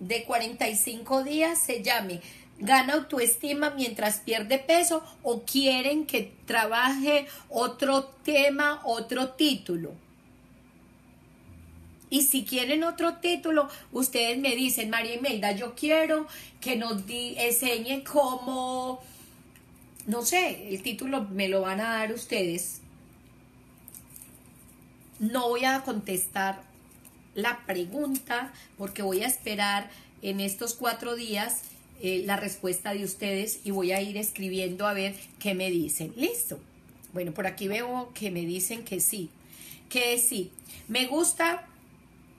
de 45 días se llame Gana autoestima mientras pierde peso o quieren que trabaje otro tema, otro título. Y si quieren otro título, ustedes me dicen, María Imelda, yo quiero que nos enseñen cómo, no sé, el título me lo van a dar ustedes no voy a contestar la pregunta porque voy a esperar en estos cuatro días eh, la respuesta de ustedes y voy a ir escribiendo a ver qué me dicen. Listo. Bueno, por aquí veo que me dicen que sí, que sí. Me gusta,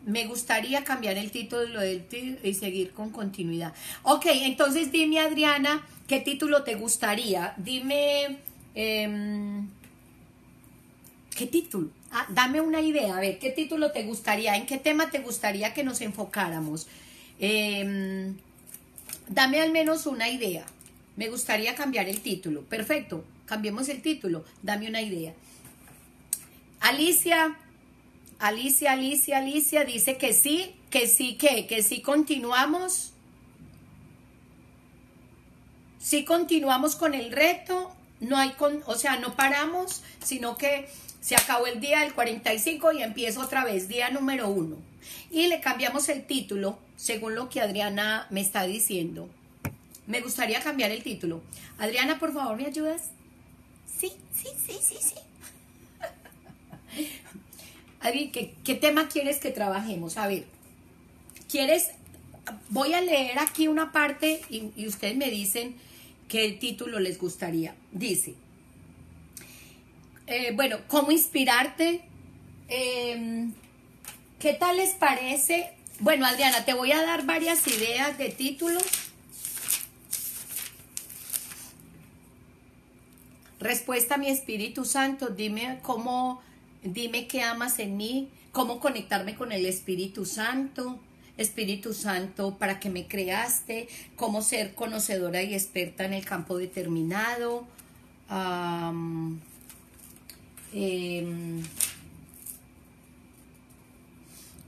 me gustaría cambiar el título del y seguir con continuidad. Ok, entonces dime Adriana, ¿qué título te gustaría? Dime, em, ¿qué título? Ah, dame una idea, a ver, ¿qué título te gustaría? ¿En qué tema te gustaría que nos enfocáramos? Em, dame al menos una idea. Me gustaría cambiar el título. Perfecto, cambiemos el título. Dame una idea. Alicia, Alicia, Alicia, Alicia dice que sí, que sí, que, que sí continuamos. Sí continuamos con el reto, no hay con, o sea, no paramos, sino que se acabó el día del 45 y empiezo otra vez, día número uno. Y le cambiamos el título, según lo que Adriana me está diciendo. Me gustaría cambiar el título. Adriana, por favor, ¿me ayudas? Sí, sí, sí, sí, sí. Adri, ¿qué, ¿qué tema quieres que trabajemos? A ver, ¿quieres? Voy a leer aquí una parte y, y ustedes me dicen qué título les gustaría. Dice, eh, bueno, cómo inspirarte. Em, ¿Qué tal les parece? Bueno, Adriana, te voy a dar varias ideas de títulos. Respuesta a mi Espíritu Santo, dime cómo, dime qué amas en mí, cómo conectarme con el Espíritu Santo. Espíritu Santo, para que me creaste, cómo ser conocedora y experta en el campo determinado. Em,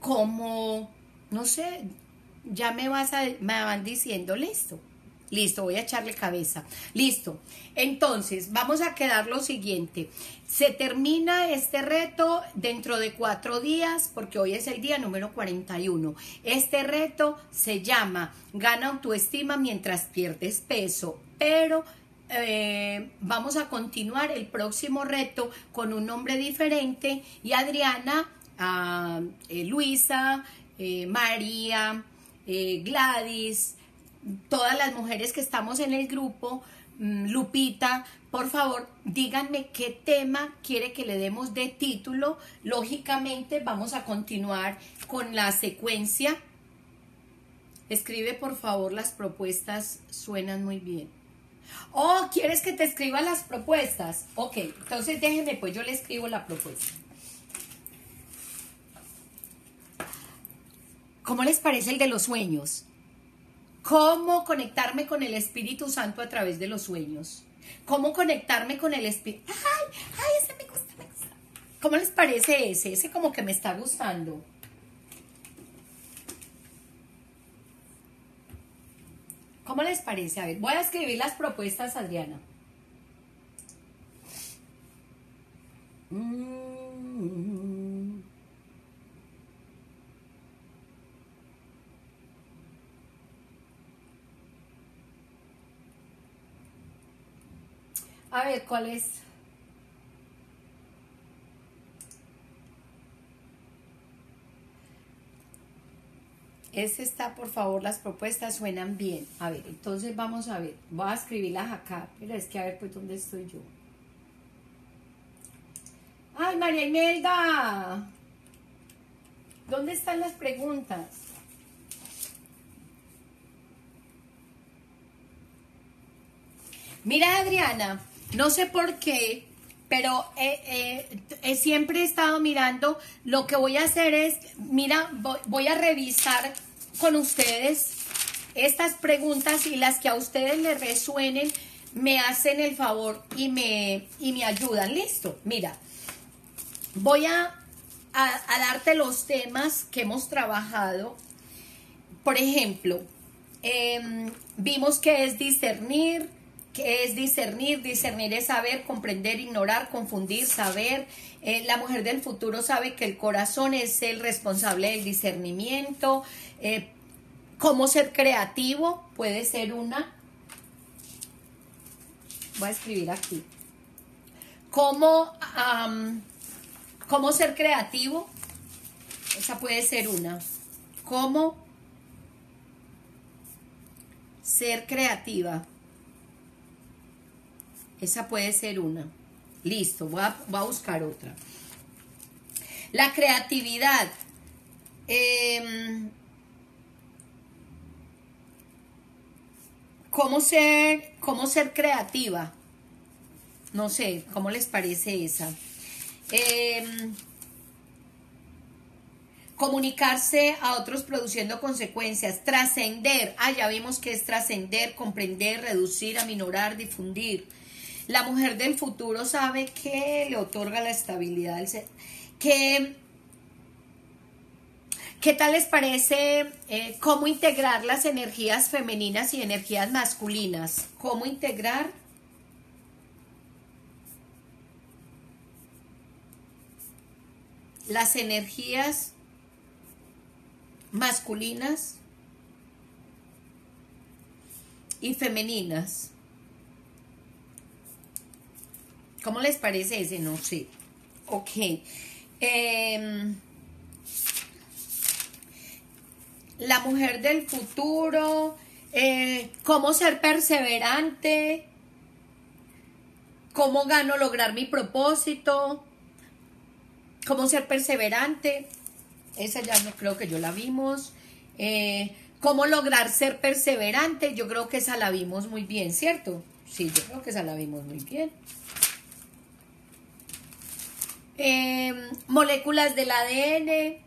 como, no sé, ya me vas a, me van diciendo, listo, listo, voy a echarle cabeza, listo. Entonces, vamos a quedar lo siguiente. Se termina este reto dentro de cuatro días, porque hoy es el día número 41. Este reto se llama Gana autoestima mientras pierdes peso, pero eh, vamos a continuar el próximo reto con un nombre diferente y Adriana, ah, eh, Luisa, eh, María, Gladys, todas las mujeres que estamos en el grupo, mm, Lupita, por favor, díganme qué tema quiere que le demos de título. Lógicamente vamos a continuar con la secuencia. Escribe por favor las propuestas, suenan muy bien. Oh, ¿quieres que te escriba las propuestas? Ok, entonces déjenme, pues yo le escribo la propuesta. ¿Cómo les parece el de los sueños? ¿Cómo conectarme con el Espíritu Santo a través de los sueños? ¿Cómo conectarme con el Espíritu? ¡Ay! ¡Ay! Ese me gusta, me gusta. ¿Cómo les parece ese? Ese como que me está gustando. ¿Cómo les parece? A ver, voy a escribir las propuestas, Adriana. Mm. A ver, ¿cuál es? Ese está, por favor, las propuestas suenan bien. A ver, entonces vamos a ver. Voy a escribirlas acá. Pero es que a ver, pues, ¿dónde estoy yo? ¡Ay, María Imelda! ¿Dónde están las preguntas? Mira, Adriana, no sé por qué, pero eh, eh, siempre he estado mirando. Lo que voy a hacer es, mira, voy a revisar con ustedes estas preguntas y las que a ustedes les resuenen, me hacen el favor y me, y me ayudan. Listo, mira, voy a, a, darte los temas que hemos trabajado. Por ejemplo, em, vimos que es discernir, que es discernir, discernir es saber, comprender, ignorar, confundir, saber. Eh, la mujer del futuro sabe que el corazón es el responsable del discernimiento. Eh, ¿Cómo ser creativo? Puede ser una. Voy a escribir aquí. ¿Cómo, ¿Cómo ser creativo? Esa puede ser una. ¿Cómo Ser creativa. Esa puede ser una. Listo, voy a, voy a buscar otra. La creatividad. Em, ¿cómo, ser, ¿Cómo ser creativa? No sé, ¿cómo les parece esa? Em, comunicarse a otros produciendo consecuencias, trascender, ah, ya vimos que es trascender, comprender, reducir, aminorar, difundir. La mujer del futuro sabe que le otorga la estabilidad, que ¿Qué tal les parece eh, cómo integrar las energías femeninas y energías masculinas? ¿Cómo integrar las energías masculinas y femeninas? ¿Cómo les parece ese? No sé. Ok. Eh, la mujer del futuro, eh, cómo ser perseverante, cómo gano lograr mi propósito, cómo ser perseverante, esa ya no creo que yo la vimos, eh, cómo lograr ser perseverante, yo creo que esa la vimos muy bien, ¿cierto? Sí, yo creo que esa la vimos muy bien. Eh, moléculas del ADN,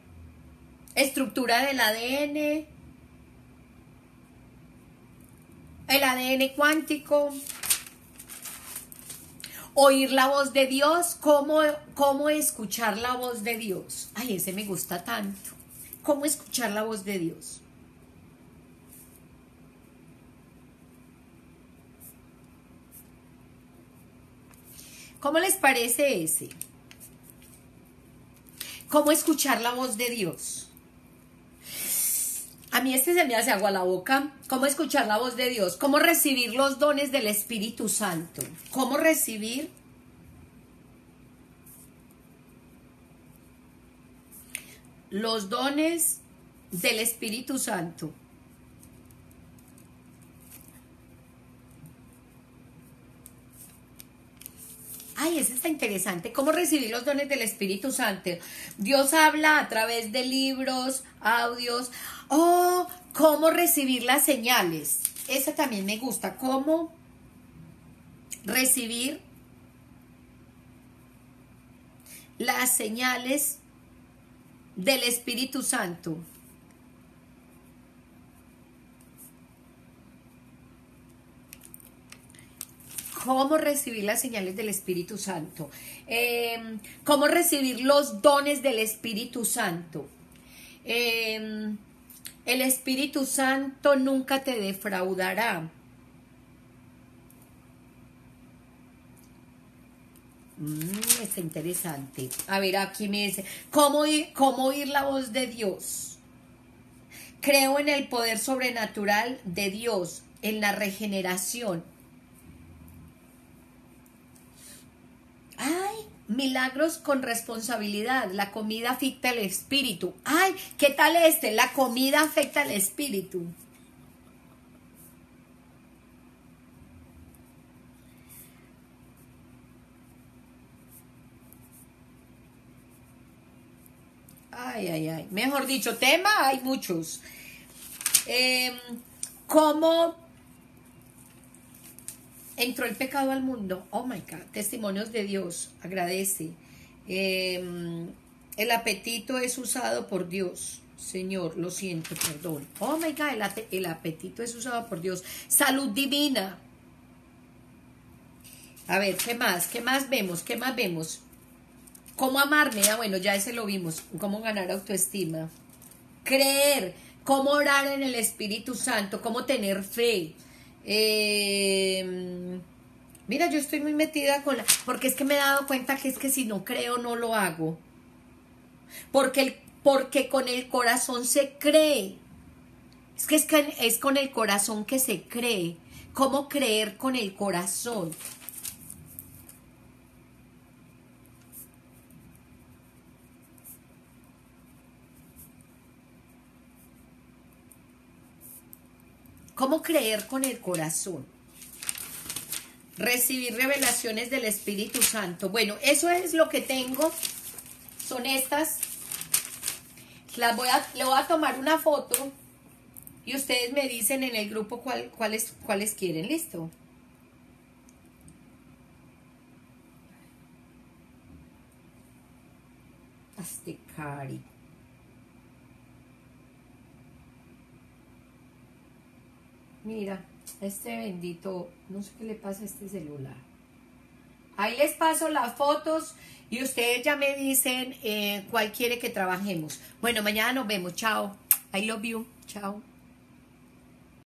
estructura del ADN, el ADN cuántico, oír la voz de Dios, cómo, cómo escuchar la voz de Dios. Ay, ese me gusta tanto. ¿Cómo escuchar la voz de Dios? ¿Cómo les parece ese? ¿Cómo escuchar la voz de Dios? A mí este se me hace agua la boca. ¿Cómo escuchar la voz de Dios? ¿Cómo recibir los dones del Espíritu Santo? ¿Cómo recibir los dones del Espíritu Santo? Ay, eso está interesante. ¿Cómo recibir los dones del Espíritu Santo? Dios habla a través de libros, audios. Oh, ¿cómo recibir las señales? Esa también me gusta. ¿Cómo recibir las señales del Espíritu Santo? Cómo recibir las señales del Espíritu Santo, em, cómo recibir los dones del Espíritu Santo. Em, el Espíritu Santo nunca te defraudará. Mm, interesante. A ver, aquí me dice, ¿cómo ¿cómo oír la voz de Dios? Creo en el poder sobrenatural de Dios, en la regeneración, Ay, milagros con responsabilidad. La comida afecta al espíritu. Ay, ¿qué tal este? La comida afecta al espíritu. Ay, ay, ay. Mejor dicho, tema hay muchos. Eh, ¿Cómo entró el pecado al mundo. Oh my God, testimonios de Dios, agradece. Em, el apetito es usado por Dios. Señor, lo siento, perdón. Oh my God, el, el apetito es usado por Dios. Salud divina. A ver, ¿qué más? ¿Qué más vemos? ¿Qué más vemos? ¿Cómo amarme? Ah, bueno, ya ese lo vimos. ¿Cómo ganar autoestima? Creer. ¿Cómo orar en el Espíritu Santo? ¿Cómo tener fe? Eh, mira, yo estoy muy metida con la... Porque es que me he dado cuenta que es que si no creo, no lo hago. Porque, el, porque con el corazón se cree. Es que, es que es con el corazón que se cree. ¿Cómo creer con el corazón? ¿Cómo creer con el corazón? Recibir revelaciones del Espíritu Santo. Bueno, eso es lo que tengo. Son estas. Las voy a, le voy a tomar una foto y ustedes me dicen en el grupo cuál, cuáles, quieren. ¿Listo? Cari. Mira, este bendito, no sé qué le pasa a este celular. Ahí les paso las fotos y ustedes ya me dicen eh, cuál quiere que trabajemos. Bueno, mañana nos vemos. Chao. I love you. Chao.